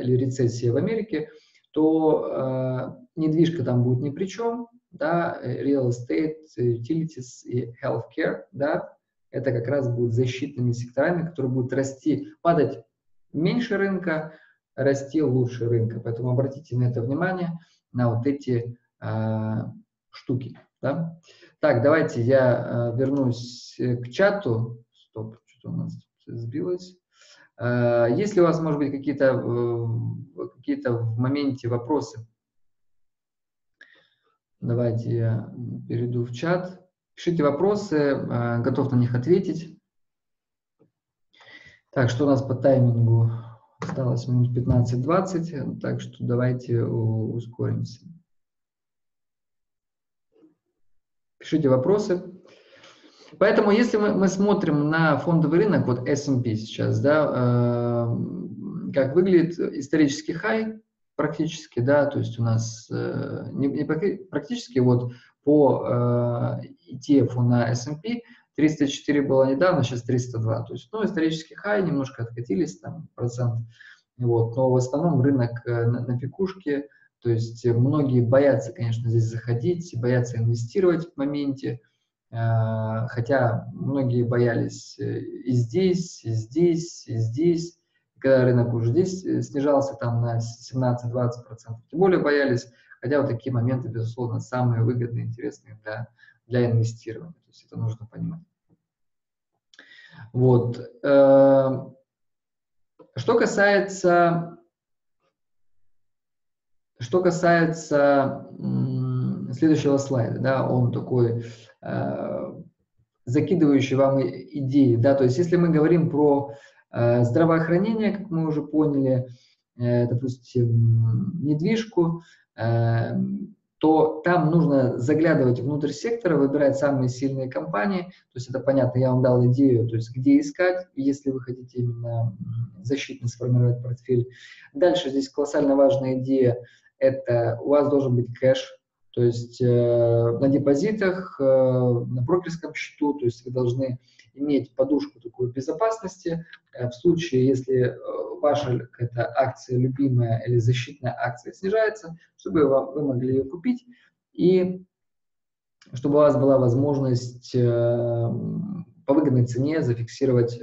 или рецессия в Америке, то недвижка там будет ни при чем, да, real estate, utilities и healthcare, да, это как раз будут защитными секторами, которые будут расти, падать меньше рынка, расти лучше рынка. Поэтому обратите на это внимание, на вот эти э, штуки. Да? Так, давайте я э, вернусь к чату. Стоп, что-то у нас сбилось. Э, есть ли у вас, может быть, какие-то э, какие в моменте вопросы? Давайте я перейду в чат. Пишите вопросы, э, готов на них ответить. Так, что у нас по таймингу? Осталось минут 15-20, так что давайте ускоримся. Пишите вопросы. Поэтому, если мы, мы смотрим на фондовый рынок, вот S&P сейчас, да, э, как выглядит исторический хай, практически, да, то есть у нас э, не, не практически вот по э, ETF на S&P 304 было недавно, сейчас 302, то есть, ну, исторический хай, немножко откатились там процент, вот, но в основном рынок э, на, на пикушке, то есть многие боятся, конечно, здесь заходить, боятся инвестировать в моменте, э, хотя многие боялись э, и здесь, и здесь, и здесь, когда рынок уже здесь э, снижался там на 17-20%, тем более боялись, хотя вот такие моменты, безусловно, самые выгодные, интересные для, для инвестирования. То есть это нужно понимать. Вот. Э, что касается, что касается следующего слайда, да, он такой э, закидывающий вам идеи, да, то есть если мы говорим про здравоохранение, как мы уже поняли, э, допустим, недвижку, э, то там нужно заглядывать внутрь сектора, выбирать самые сильные компании. То есть это понятно, я вам дал идею, то есть где искать, если вы хотите именно защитно сформировать портфель. Дальше здесь колоссально важная идея, это у вас должен быть кэш, то есть э, на депозитах, э, на брокерском счету, то есть вы должны иметь подушку такую безопасности э, в случае, если э, ваша какая-то акция любимая или защитная акция снижается, чтобы вы могли ее купить и чтобы у вас была возможность э, по выгодной цене зафиксировать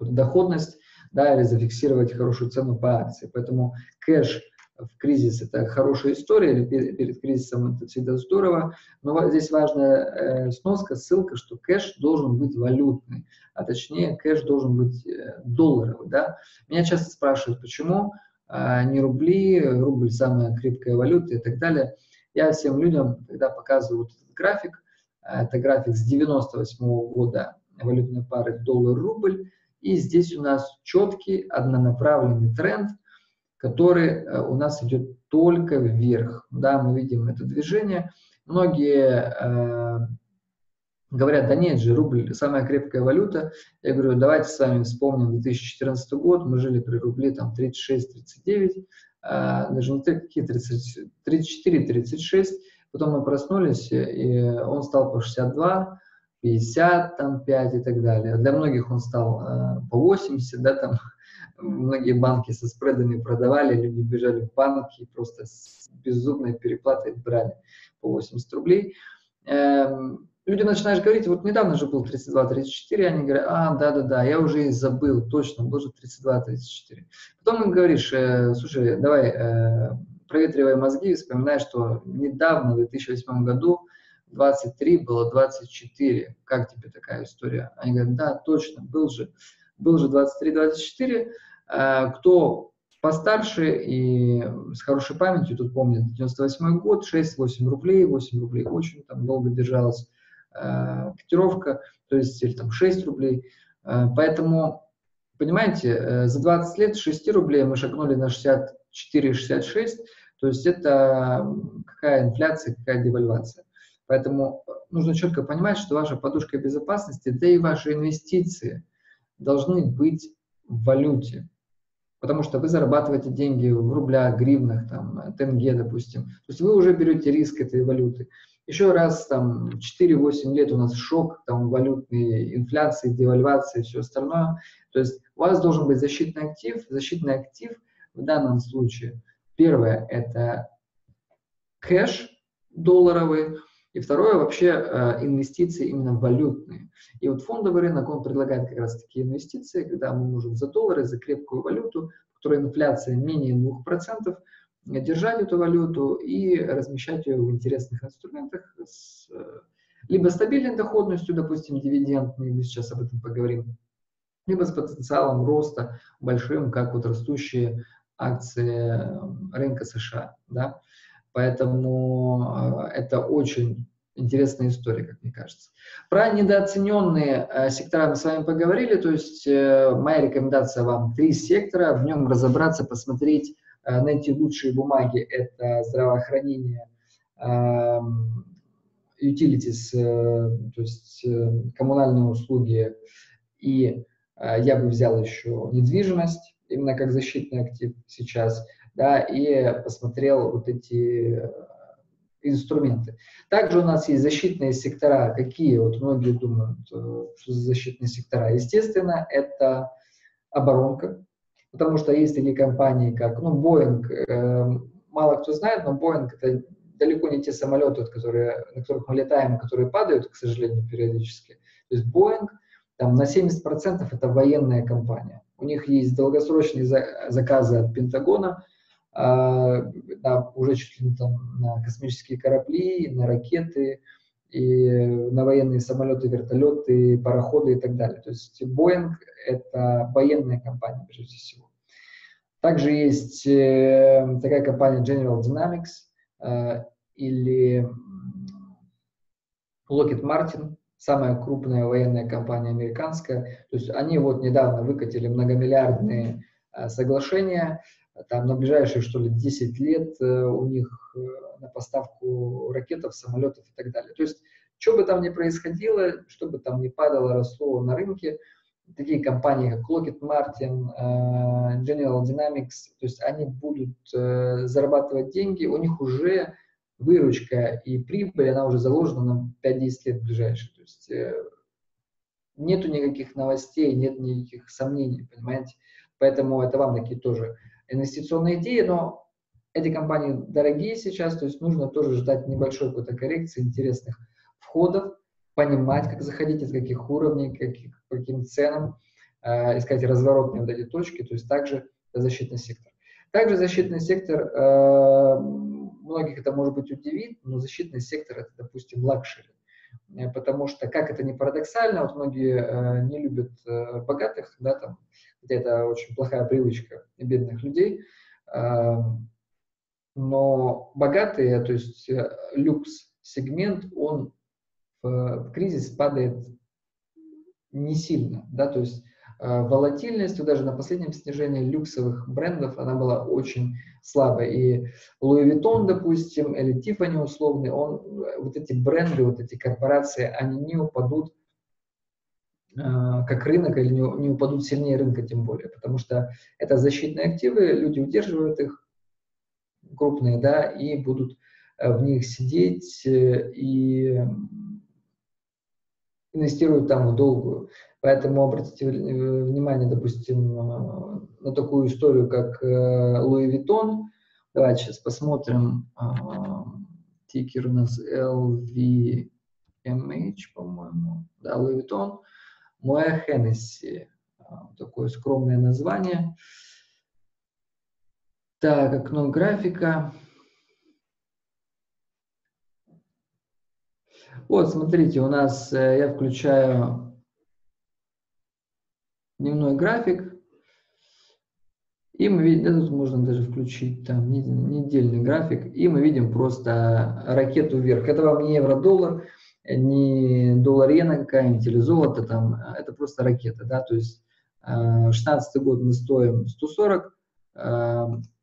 доходность, да, или зафиксировать хорошую цену по акции. Поэтому кэш – в кризис это хорошая история, или перед, перед кризисом это всегда здорово, но здесь важная э, сноска, ссылка, что кэш должен быть валютный, а точнее кэш должен быть э, долларовый. Да? Меня часто спрашивают, почему э, не рубли, рубль самая крепкая валюта и так далее. Я всем людям, когда показываю вот этот график, э, это график с 98 -го года валютной пары доллар-рубль, и здесь у нас четкий однонаправленный тренд – который э, у нас идет только вверх. Да, мы видим это движение. Многие э, говорят, да нет же, рубль самая крепкая валюта. Я говорю, давайте с вами вспомним 2014 год, мы жили при рубле там 36-39, э, даже не такие 34-36, потом мы проснулись, и он стал по 62, 50, там 5 и так далее. Для многих он стал э, по 80, да, там многие банки со спредами продавали, люди бежали в банки и просто с безумной переплатой брали по 80 рублей. Эм, люди начинаешь говорить, вот недавно же был 32-34, они говорят, а, да-да-да, я уже и забыл, точно, был же 32-34. Потом им говоришь, э, слушай, давай, э, проветривай мозги, вспоминай, что недавно, в 2008 году, 23 было 24. Как тебе такая история? Они говорят, да, точно, был же был же 23-24. Э, кто постарше и с хорошей памятью, тут помнит 98 год, 6-8 рублей, 8 рублей очень там долго держалась э, котировка, то есть или там 6 рублей. Э, поэтому, понимаете, за 20 лет с 6 рублей мы шагнули на 64-66, то есть это какая инфляция, какая девальвация. Поэтому нужно четко понимать, что ваша подушка безопасности, да и ваши инвестиции – должны быть в валюте, потому что вы зарабатываете деньги в рублях, гривнах, там, тенге, допустим. То есть вы уже берете риск этой валюты. Еще раз, там, 4-8 лет у нас шок, там, валютные инфляции, девальвации все остальное. То есть у вас должен быть защитный актив. Защитный актив в данном случае, первое, это кэш долларовый, и второе, вообще э, инвестиции именно валютные. И вот фондовый рынок, он предлагает как раз такие инвестиции, когда мы можем за доллары, за крепкую валюту, в которой инфляция менее 2%, держать эту валюту и размещать ее в интересных инструментах с э, либо стабильной доходностью, допустим, дивидендной, мы сейчас об этом поговорим, либо с потенциалом роста большим, как вот растущие акции рынка США. Да? Поэтому э, это очень интересная история, как мне кажется. Про недооцененные э, сектора мы с вами поговорили, то есть э, моя рекомендация вам три сектора, в нем разобраться, посмотреть, найти лучшие бумаги, это здравоохранение, э, utilities, то есть коммунальные услуги, и я бы взял еще недвижимость, именно как защитный актив сейчас, да, и посмотрел вот эти э, инструменты. Также у нас есть защитные сектора. Какие? Вот многие думают, э, что за защитные сектора. Естественно, это оборонка, потому что есть такие компании, как, ну, Boeing, э, мало кто знает, но Boeing это далеко не те самолеты, которые, на которых мы летаем, которые падают, к сожалению, периодически. То есть Boeing там на 70% это военная компания. У них есть долгосрочные заказы от Пентагона, да, уже чуть ли не там на космические корабли, на ракеты, и на военные самолеты, вертолеты, пароходы и так далее. То есть Boeing – это военная компания, прежде всего. Также есть э, такая компания General Dynamics э, или Lockheed Martin, самая крупная военная компания американская. То есть они вот недавно выкатили многомиллиардные э, соглашения там на ближайшие, что ли, 10 лет э, у них э, на поставку ракетов, самолетов и так далее. То есть, что бы там ни происходило, что бы там ни падало, росло на рынке, такие компании, как Lockheed Martin, э, General Dynamics, то есть они будут зарабатывать деньги, у них уже выручка и прибыль, она уже заложена на 5-10 лет ближайшие. То есть нету никаких новостей, нет никаких сомнений, понимаете? Поэтому это вам такие тоже инвестиционные идеи, но эти компании дорогие сейчас, то есть нужно тоже ждать небольшой какой-то коррекции интересных входов, понимать, как заходить, от каких уровней, каких, каким ценам, э, искать разворотные вот эти точки, то есть также защитный сектор. Также защитный сектор, э, многих это может быть удивит, но защитный сектор это, допустим, лакшери. Э, потому что, как это не парадоксально, вот многие э, не любят э, богатых, да, там, хотя это очень плохая привычка бедных людей, э, но богатые, то есть э, люкс-сегмент, он в, кризис падает не сильно, да, то есть Э, волатильность, даже на последнем снижении люксовых брендов она была очень слабая. И Louis Vuitton, допустим, или Tiffany условный, он, э, вот эти бренды, вот эти корпорации, они не упадут как рынок или не, упадут сильнее рынка тем более, потому что это защитные активы, люди удерживают их крупные, да, и будут в них сидеть и инвестируют там в долгую. Поэтому обратите внимание, допустим, э, на такую историю, как Луи э, Виттон. Давайте сейчас посмотрим. Э, тикер у нас LVMH, по-моему. Да, Louis Vuitton. Моя Хеннесси. Такое скромное название. Так, окно графика. Вот, смотрите, у нас я включаю дневной график. И мы видим, да, тут можно даже включить там недельный график, и мы видим просто ракету вверх. Это вам не евро-доллар, не доллар-иена какая-нибудь или золото, там, это просто ракета, да, то есть 16 э, год мы стоим 140,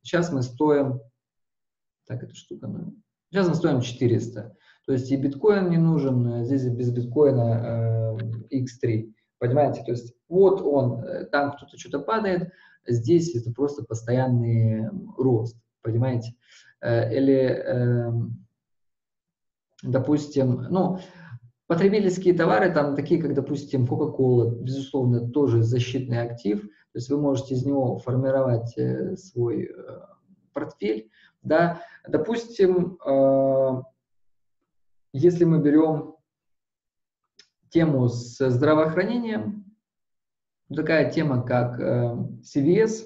сейчас э, мы стоим, так, эта штука, ну, сейчас мы стоим 400, то есть и биткоин не нужен, здесь без биткоина X3, э, Понимаете, то есть вот он, э, там кто-то что-то падает, здесь это просто постоянный рост, понимаете? Э, или, эм, допустим, ну, потребительские товары, там такие, как, допустим, Coca-Cola, безусловно, тоже защитный актив, то есть вы можете из него формировать э, свой портфель, да, допустим, если мы берем тему с здравоохранением. Такая тема, как э, CVS.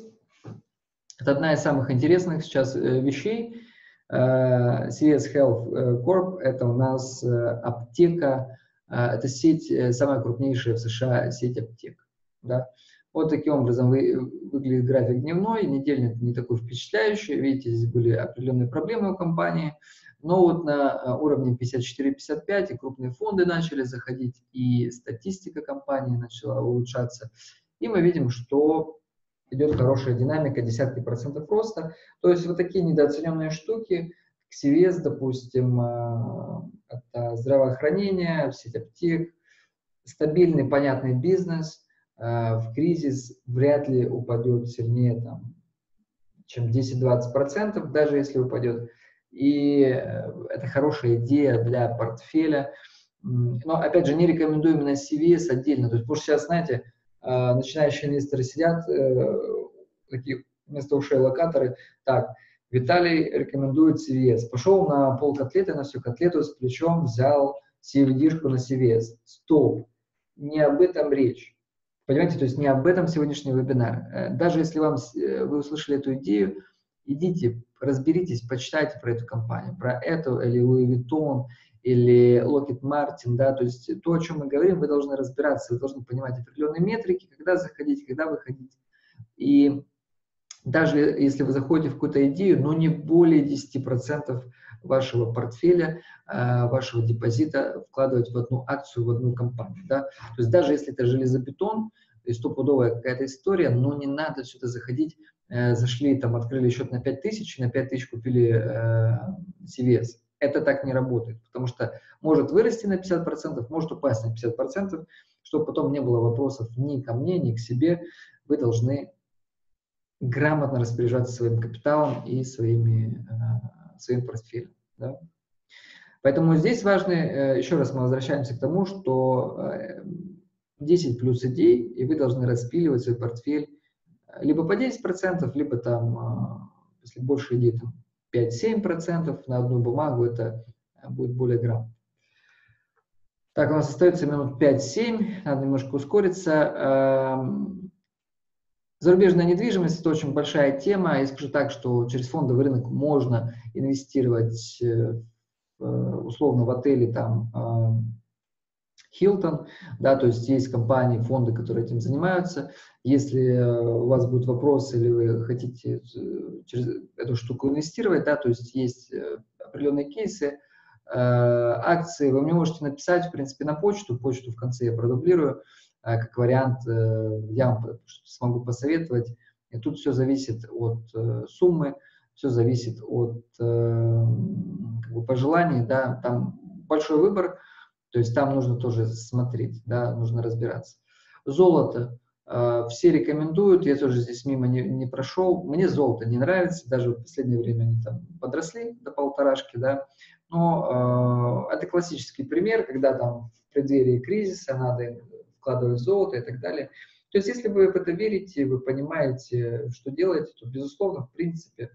Это одна из самых интересных сейчас э, вещей. Э, CVS Health Corp – это у нас аптека, это сеть, самая крупнейшая в США сеть аптек. Да? Вот таким образом вы, выглядит график дневной, недельный не такой впечатляющий. Видите, здесь были определенные проблемы у компании. Но вот на уровне 54-55 и крупные фонды начали заходить, и статистика компании начала улучшаться. И мы видим, что идет хорошая динамика, десятки процентов роста. То есть вот такие недооцененные штуки, CVS, допустим, это здравоохранение, сеть аптек, стабильный, понятный бизнес в кризис вряд ли упадет сильнее там, чем 10-20%, даже если упадет. И э, это хорошая идея для портфеля. Но, опять же, не рекомендую именно CVS отдельно. То есть, потому что сейчас, знаете, э, начинающие инвесторы сидят, э, такие вместо ушей локаторы, так, Виталий рекомендует CVS. Пошел на пол котлеты, на всю котлету с плечом, взял CVD-шку на CVS. Стоп! Не об этом речь. Понимаете, то есть не об этом сегодняшний вебинар. Э, даже если вам, э, вы услышали эту идею, идите, разберитесь, почитайте про эту компанию, про эту или Louis Vuitton, или Lockheed Martin, да, то есть то, о чем мы говорим, вы должны разбираться, вы должны понимать определенные метрики, когда заходить, когда выходить. И даже если вы заходите в какую-то идею, но не более 10% вашего портфеля, э, вашего депозита вкладывать в одну акцию, в одну компанию. Да? То есть даже если это железобетон, то есть стопудовая какая-то история, но не надо сюда заходить, э, зашли, там, открыли счет на 5 тысяч, на 5 тысяч купили э, CVS. Это так не работает, потому что может вырасти на 50%, может упасть на 50%, чтобы потом не было вопросов ни ко мне, ни к себе. Вы должны грамотно распоряжаться своим капиталом и своими э, своим портфелем. Да? Поэтому здесь важно, э, еще раз мы возвращаемся к тому, что 10 э, плюс идей, и вы должны распиливать свой портфель либо по 10%, либо там, если больше идей, там 5-7% на одну бумагу, это будет более грамотно. Так, у нас остается минут 5-7, надо немножко ускориться. Эм, Зарубежная недвижимость – это очень большая тема. Я скажу так, что через фондовый рынок можно инвестировать э, э, условно в отели там Хилтон, да, то есть есть компании, фонды, которые этим занимаются. Если э, у вас будут вопросы или вы хотите через эту штуку инвестировать, да, то есть есть определенные кейсы, акции, вы мне можете написать, в принципе, на почту, почту в конце я продублирую, как вариант э, я вам смогу посоветовать. И тут все зависит от э, суммы, все зависит от э, как бы пожеланий, да, там большой выбор, то есть там нужно тоже смотреть, да, нужно разбираться. Золото. Все рекомендуют, я тоже здесь мимо не, не прошел. Мне золото не нравится, даже в последнее время они там подросли до полторашки, да. Но э, это классический пример, когда там в преддверии кризиса надо вкладывать золото и так далее. То есть, если вы в это верите, вы понимаете, что делаете, то, безусловно, в принципе,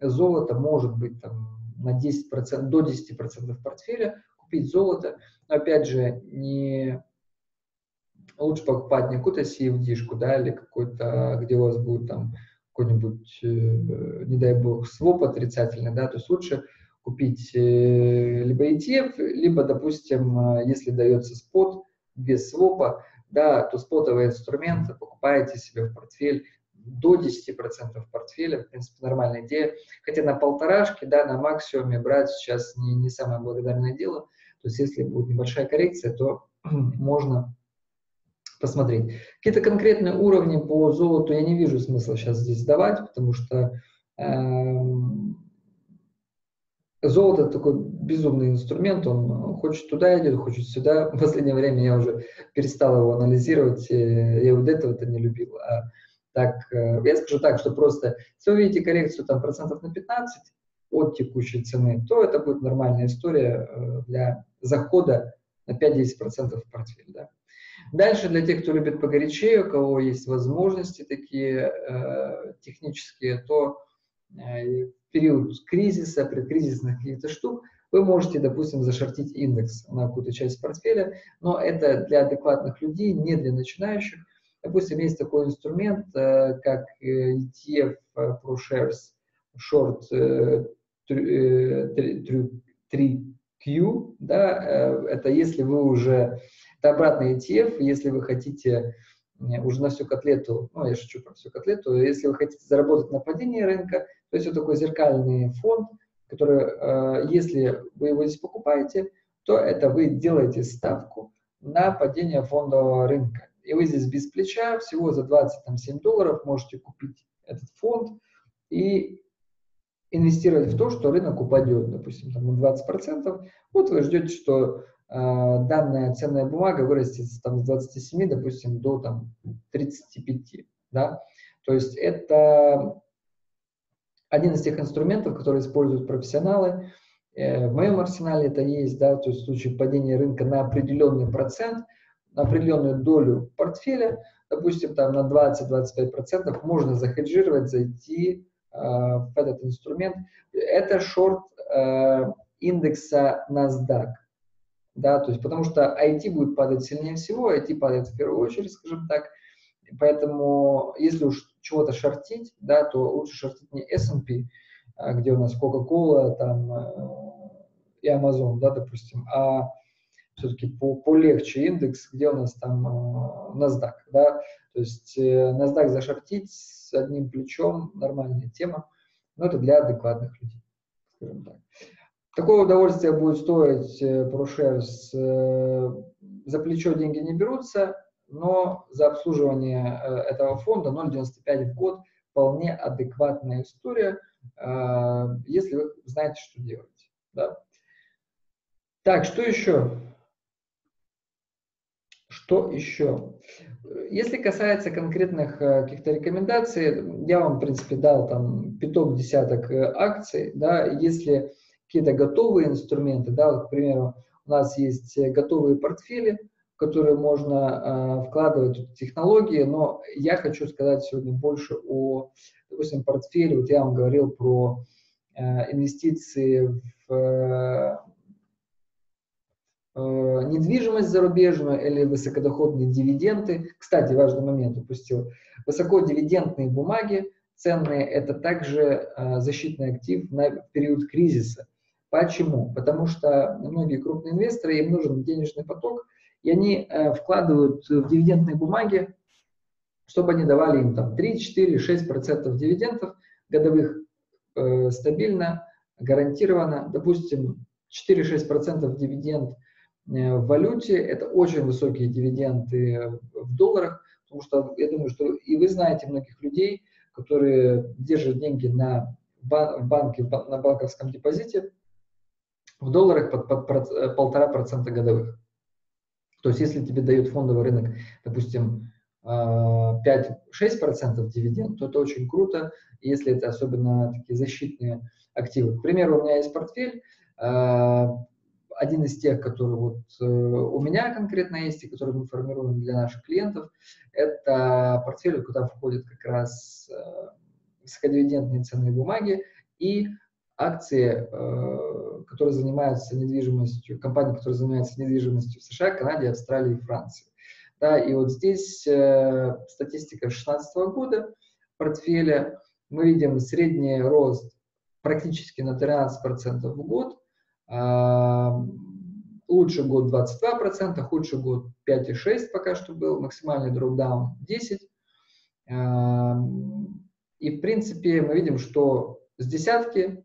золото может быть там, на 10%, до 10% портфеля, купить золото. Но, опять же, не лучше покупать не какую-то CFD-шку, да, или какой-то, где у вас будет там какой-нибудь, э, не дай бог, своп отрицательный, да, то есть лучше купить э, либо ETF, либо, допустим, э, если дается спот без свопа, да, то спотовые инструменты покупаете себе в портфель до 10% портфеля, в принципе, нормальная идея. Хотя на полторашке, да, на максимуме брать сейчас не, не самое благодарное дело. То есть, если будет небольшая коррекция, то можно посмотреть. Какие-то конкретные уровни по золоту я не вижу смысла сейчас здесь давать, потому что эм, Золото такой безумный инструмент, он хочет туда идет, хочет сюда. В последнее время я уже перестал его анализировать, э, я вот этого-то не любил. А так, э, я скажу так, что просто, если вы видите коррекцию там процентов на 15 от текущей цены, то это будет нормальная история э, для захода на 5-10% в портфель. Да. Дальше для тех, кто любит погорячее, у кого есть возможности такие э, технические, то э, период кризиса, предкризисных каких-то штук, вы можете, допустим, зашортить индекс на какую-то часть портфеля, но это для адекватных людей, не для начинающих. Допустим, есть такой инструмент, э, как э, ETF э, ProShares Short 3Q, да, это если вы уже, это обратный ETF, если вы хотите уже на всю котлету, ну, я шучу про всю котлету, если вы хотите заработать на падении рынка, то есть вот такой зеркальный фонд, который, если вы его здесь покупаете, то это вы делаете ставку на падение фондового рынка. И вы здесь без плеча всего за 27 долларов можете купить этот фонд и инвестировать в то, что рынок упадет, допустим, там, на 20%. Вот вы ждете, что э, данная ценная бумага вырастет там, с 27, допустим, до там, 35. Да? То есть это один из тех инструментов, которые используют профессионалы. Э, в моем арсенале это есть, да, то есть в случае падения рынка на определенный процент, на определенную долю портфеля, допустим, там на 20-25% можно захеджировать, зайти в этот инструмент. Это шорт э, индекса NASDAQ. Да, то есть потому что IT будет падать сильнее всего, IT падает в первую очередь, скажем так, Поэтому, если уж чего-то шортить, да, то лучше шортить не S&P, а где у нас Coca-Cola там, э, и Amazon, да, допустим, а все-таки по, полегче индекс, где у нас там э, NASDAQ, да, то есть э, NASDAQ зашортить с одним плечом, нормальная тема, но это для адекватных людей, скажем так. Такое удовольствие будет стоить ProShares, за плечо деньги не берутся, но за обслуживание э, этого фонда 0,95 в год вполне адекватная история, э, если вы знаете, что делать. Да? Так, что еще? Что еще? Если касается конкретных э, каких-то рекомендаций, я вам, в принципе, дал там пяток, десяток акций, да, если какие-то готовые инструменты, да, вот, к примеру, у нас есть готовые портфели, которые можно э, вкладывать в технологии, но я хочу сказать сегодня больше о, допустим, портфеле. Вот я вам говорил про э, инвестиции в э, недвижимость зарубежную или высокодоходные дивиденды. Кстати, важный момент упустил. Высокодивидендные бумаги ценные – это также э, защитный актив на период кризиса. Почему? Потому что многие крупные инвесторы, им нужен денежный поток – и они э, вкладывают в дивидендные бумаги, чтобы они давали им там 3, 4, 6 процентов дивидендов годовых э, стабильно, гарантированно. Допустим, 4-6 процентов дивиденд э, в валюте – это очень высокие дивиденды в долларах, потому что я думаю, что и вы знаете многих людей, которые держат деньги на банке, на банковском депозите в долларах под, э, полтора процента годовых. То есть если тебе дает фондовый рынок, допустим, 5-6% а, дивиденд, то это очень круто, если это особенно такие защитные активы. К примеру, у меня есть портфель, один из тех, который вот э, у меня конкретно есть и который мы формируем для наших клиентов, это портфель, куда входят как раз э, высокодивидендные ценные бумаги и акции, э, которые занимаются недвижимостью, компании, которые занимаются недвижимостью в США, Канаде, Австралии и Франции. Да, и вот здесь статистика 2016 года портфеля. Мы видим средний рост практически на 13% в год. Лучший год 22%, худший год 5,6% пока что был, максимальный дропдаун 10%. Э, и в принципе мы видим, что с десятки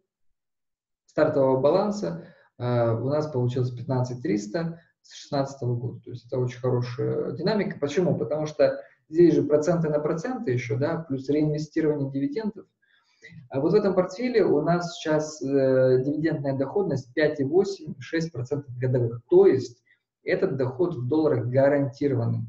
стартового баланса э, у нас получилось 15 300 с 2016 года. То есть это очень хорошая динамика. Почему? Потому что здесь же проценты на проценты еще, да, плюс реинвестирование дивидендов. А вот в этом портфеле у нас сейчас э, дивидендная доходность 5,8-6% годовых. То есть этот доход в долларах гарантированный.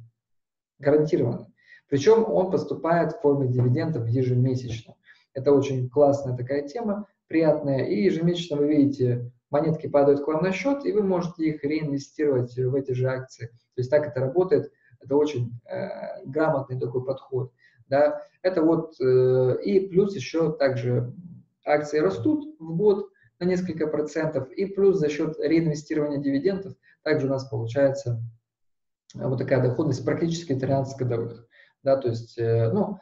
Гарантированный. Причем он поступает в форме дивидендов ежемесячно. Это очень классная такая тема приятное, и ежемесячно вы видите, монетки падают к вам на счет, и вы можете их реинвестировать в эти же акции. То есть так это работает, это очень э, грамотный такой подход. Да? Это вот, э, и плюс еще также акции растут в год на несколько процентов, и плюс за счет реинвестирования дивидендов также у нас получается вот такая доходность практически 13 годовых. Да, то есть, э, ну,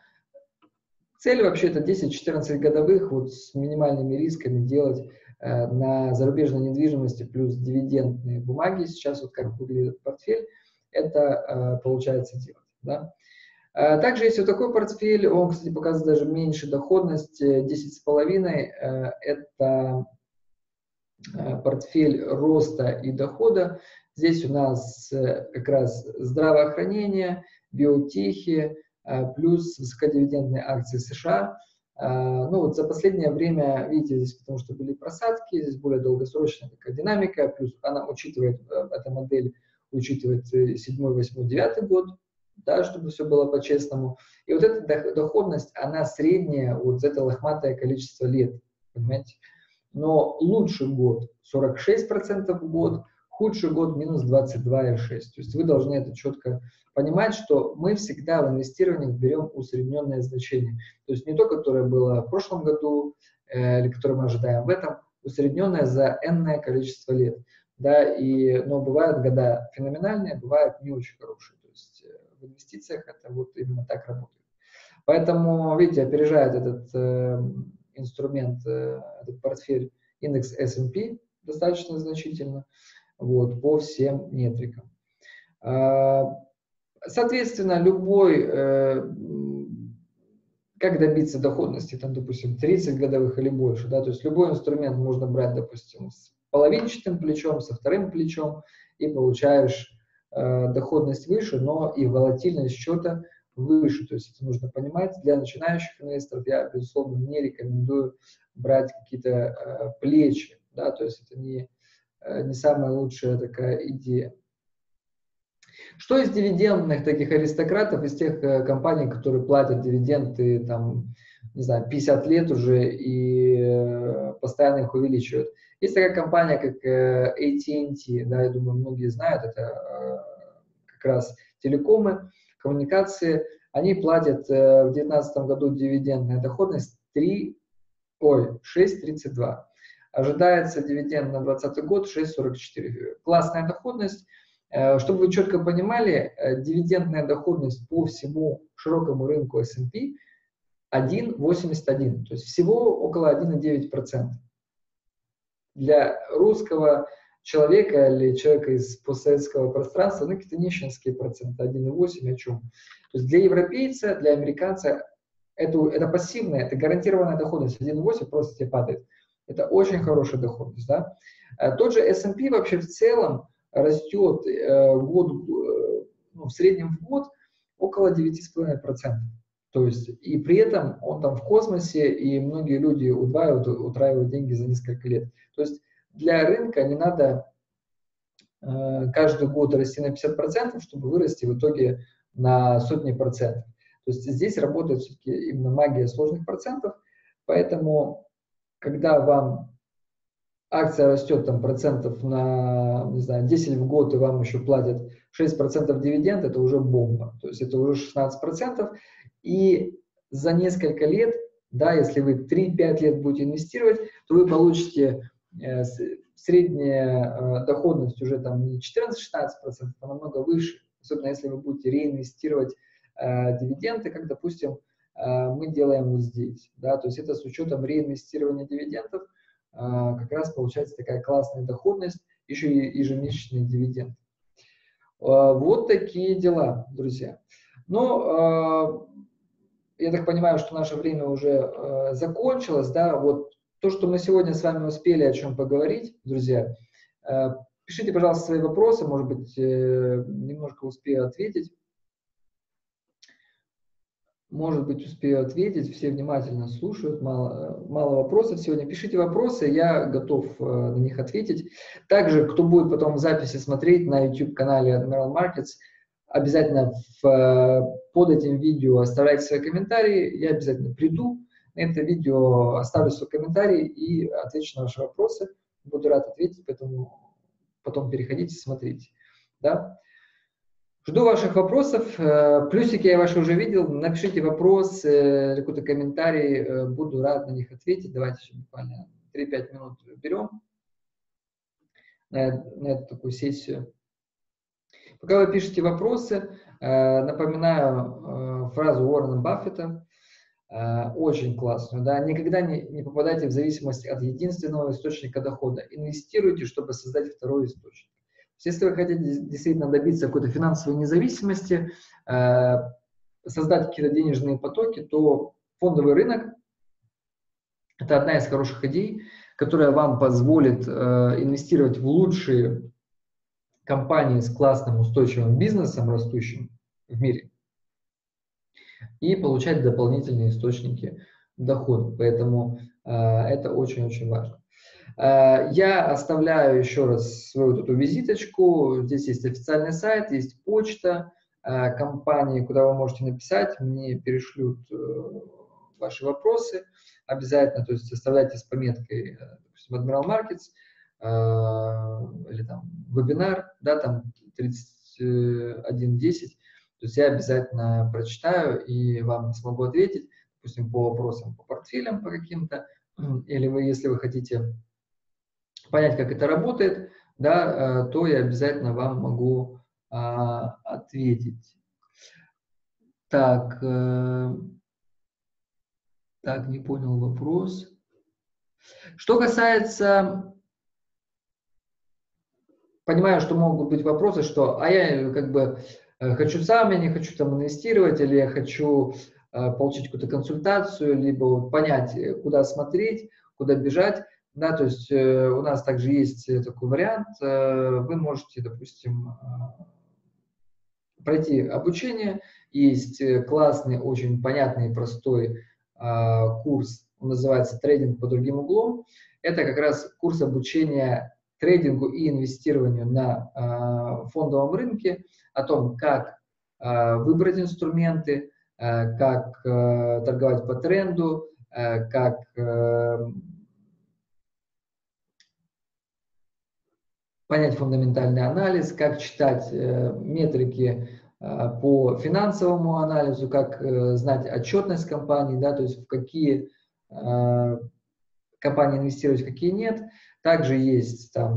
Цель вообще это 10-14 годовых вот с минимальными рисками делать э, на зарубежной недвижимости плюс дивидендные бумаги. Сейчас вот как выглядит портфель, это э, получается делать. Да? Э, также есть вот такой портфель, он, кстати, показывает даже меньше доходность, 10,5. Э, это портфель роста и дохода. Здесь у нас как раз здравоохранение, биотехи, плюс высокодивидендные акции США – ну вот за последнее время, видите, здесь потому что были просадки, здесь более долгосрочная такая динамика, плюс она учитывает, э, эта модель учитывает 7, 8, 9 год, да, чтобы все было по-честному. И вот эта доходность, она средняя, вот за это лохматое количество лет, понимаете? Но лучший год 46% в год, худший год минус 22,6%. То есть вы должны это четко понимать, что мы всегда в инвестировании берем усредненное значение. То есть не то, которое было в прошлом году э, или которое мы ожидаем в этом, усредненное за энное количество лет. Да, и, но бывают года феноменальные, бывают не очень хорошие. То есть э, инвестициях это вот именно так работает. Поэтому, видите, опережает этот э, инструмент, э, этот портфель индекс S&P достаточно значительно вот, по всем метрикам. А, Соответственно, любой, э, как добиться доходности, там, допустим, 30 годовых или больше, да, то есть любой инструмент можно брать, допустим, с половинчатым плечом, со вторым плечом, и получаешь доходность выше, но и волатильность счета выше. То есть это нужно понимать. Для начинающих инвесторов я, безусловно, не рекомендую брать какие-то э, плечи, да, то есть это не, э, не самая лучшая такая идея. Что из дивидендных таких аристократов, из тех э, компаний, которые платят дивиденды, там, не знаю, 50 лет уже и э, постоянно их увеличивают? Есть такая компания, как э, AT&T, да, я думаю, многие знают, это э, как раз телекомы, коммуникации. Они платят в 2019 году дивидендная доходность 3, ой, 6,32. Ожидается дивиденд на 2020 год 6,44. Классная доходность. Чтобы вы четко понимали, дивидендная доходность по всему широкому рынку S&P 1,81, то есть всего около 1,9%. Для русского человека или человека из постсоветского пространства, ну, какие-то нищенские проценты, 1,8 о чем. То есть для европейца, для американца это, это пассивная, это гарантированная доходность, 1,8 просто тебе падает. Это очень хорошая доходность, да. Э, тот же S&P вообще в целом, растет э, год, э, ну, в среднем в год около 9,5%. То есть, и при этом он там в космосе, и многие люди удваивают, утраивают деньги за несколько лет. То есть для рынка не надо э, каждый год расти на 50%, чтобы вырасти в итоге на сотни процентов. То есть здесь работает все-таки именно магия сложных процентов, поэтому когда вам акция растет там процентов на, не знаю, 10 в год, и вам еще платят 6% дивиденд, это уже бомба. То есть это уже 16%. И за несколько лет, да, если вы 3-5 лет будете инвестировать, то вы получите э, средняя э, доходность уже там не 14-16%, а намного выше. Особенно если вы будете реинвестировать э, дивиденды, как, допустим, мы делаем вот здесь. Да, то есть это с учетом реинвестирования дивидендов – как раз получается такая классная доходность, еще и ежемесячный дивиденд. А, вот такие дела, друзья. Но а, я так понимаю, что наше время уже закончилось, да, вот то, что мы сегодня с вами успели о чем поговорить, друзья, пишите, пожалуйста, свои вопросы, может быть, э, немножко успею ответить может быть, успею ответить, все внимательно слушают, мало, мало вопросов сегодня. Пишите вопросы, я готов э, на них ответить. Также, кто будет потом записи смотреть на YouTube-канале Admiral Markets, обязательно в, э, под этим видео оставляйте свои комментарии, я обязательно приду на это видео, оставлю свой комментарий и отвечу на ваши вопросы. Буду рад ответить, поэтому потом переходите, смотрите. Да? Жду ваших вопросов. Э, плюсики я ваши уже видел. Напишите вопрос, э, какой-то комментарий. Э, буду рад на них ответить. Давайте еще буквально 3-5 минут берем на, на эту такую сессию. Пока вы пишете вопросы, напоминаю фразу Уоррена Баффета, очень классную. Да? Никогда не, не попадайте в зависимость от единственного источника дохода. Инвестируйте, чтобы создать второй источник. Если вы хотите действительно добиться какой-то финансовой независимости, э, создать какие-то денежные потоки, то фондовый рынок – это одна из хороших идей. которая вам позволит инвестировать в лучшие компании с классным устойчивым бизнесом, растущим в мире, и получать дополнительные источники дохода. Поэтому это очень-очень важно. Э, я оставляю еще раз свою вот эту визиточку. Здесь есть официальный сайт, есть почта э, компании, куда вы можете написать. Мне перешлют э, ваши вопросы обязательно. То есть оставляйте с пометкой, допустим, Admiral Markets или там вебинар, да, там 3110. То есть я обязательно прочитаю и вам смогу ответить, допустим, по вопросам, по портфелям по каким-то, или вы, если вы хотите понять, как это работает, да, э, то я обязательно вам могу а, ответить. Так, э, так, не понял вопрос. Что касается, понимаю, что могут быть вопросы, что, а я как бы э, хочу сам, я не хочу там инвестировать, или я хочу получить какую-то консультацию, либо понять, куда смотреть, куда бежать. Да, то есть э, у нас также есть э, такой вариант. Э, вы можете, допустим, пройти обучение. Есть классный, очень понятный и простой курс, он называется «Трейдинг по другим углом». Это как раз курс обучения трейдингу и инвестированию на фондовом рынке, о том, как выбрать инструменты, как торговать по тренду, как понять фундаментальный анализ, как читать э, метрики э, по финансовому анализу, как э, знать отчетность компании, да, то есть в какие компании инвестировать, какие нет. Также есть там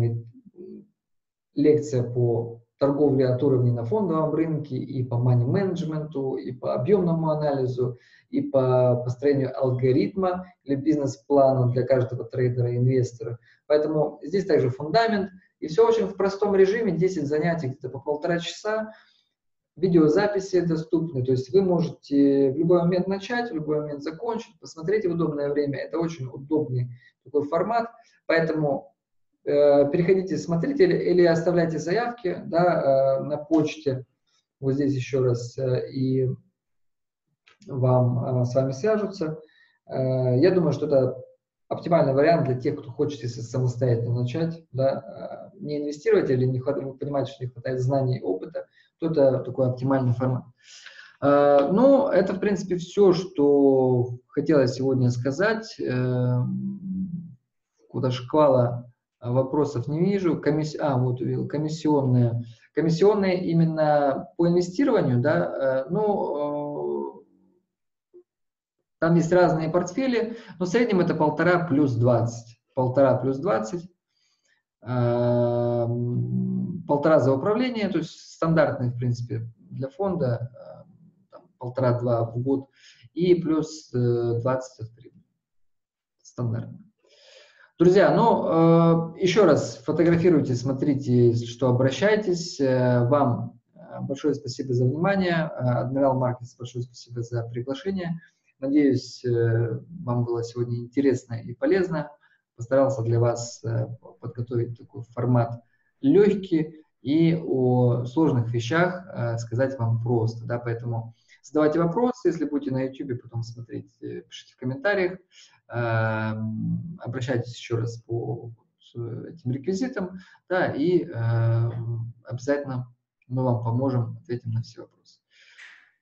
лекция по торговле от уровня на фондовом рынке, и по money менеджменту, и по объемному анализу, и по построению алгоритма или бизнес-плана для каждого трейдера и инвестора. Поэтому здесь также фундамент – и все очень в простом режиме, 10 занятий где-то по полтора часа, видеозаписи доступны, то есть вы можете в любой момент начать, в любой момент закончить, посмотреть в удобное время. Это очень удобный такой формат, поэтому переходите, смотрите или, или оставляйте заявки да, э, на почте. Вот здесь еще раз э, и вам э, с вами свяжутся. Э, я думаю, что это оптимальный вариант для тех, кто хочет если самостоятельно начать, да, э, не инвестировать или не хватает, вы что не хватает знаний и опыта, то это такой оптимальный формат. Э, ну, это, в принципе, все, что хотелось сегодня сказать. Э, куда шквала вопросов не вижу. Комисс... А, вот увидел, комиссионные. Комиссионные именно по инвестированию, да, ну, там есть разные портфели, но в среднем это полтора плюс 20. Полтора плюс 20. Эм, полтора за управление, то есть стандартный, в принципе, для фонда, полтора-два в год, и плюс 20 э, от прибыли. Стандартно. Друзья, ну, э, еще раз фотографируйте, смотрите, что обращайтесь. Э, вам большое спасибо за внимание. Адмирал Маркетс, большое спасибо за приглашение. Надеюсь, э, вам было сегодня интересно и полезно. Постарался для вас э, подготовить такой формат легкий и о сложных вещах э, сказать вам просто. Да? Поэтому задавайте вопросы, если будете на YouTube потом смотреть, пишите в комментариях. Эм, обращайтесь еще раз по этим реквизитам, да, и обязательно мы вам поможем, ответим на все вопросы.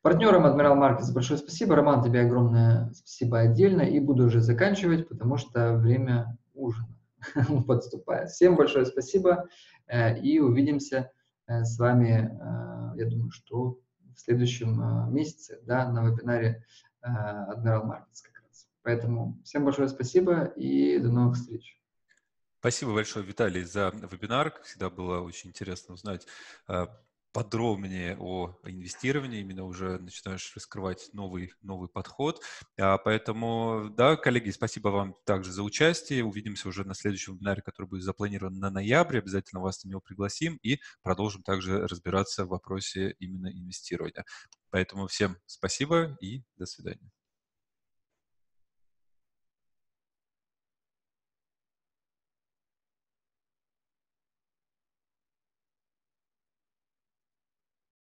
Партнерам Адмирал Маркетс большое спасибо. Роман, тебе огромное спасибо отдельно. И буду уже заканчивать, потому что время ужина подступает. Всем большое спасибо э, и увидимся э, с вами, э, я думаю, что в следующем месяце да, на вебинаре Адмирал Маркетс как раз. Поэтому всем большое спасибо и до новых встреч. Спасибо большое, Виталий, за вебинар. Всегда было очень интересно узнать подробнее о инвестировании, именно уже начинаешь раскрывать новый, новый подход. А, поэтому, да, коллеги, спасибо вам также за участие. Увидимся уже на следующем вебинаре, который будет запланирован на ноябре. Обязательно вас на него пригласим и продолжим также разбираться в вопросе именно инвестирования. Поэтому всем спасибо и до свидания.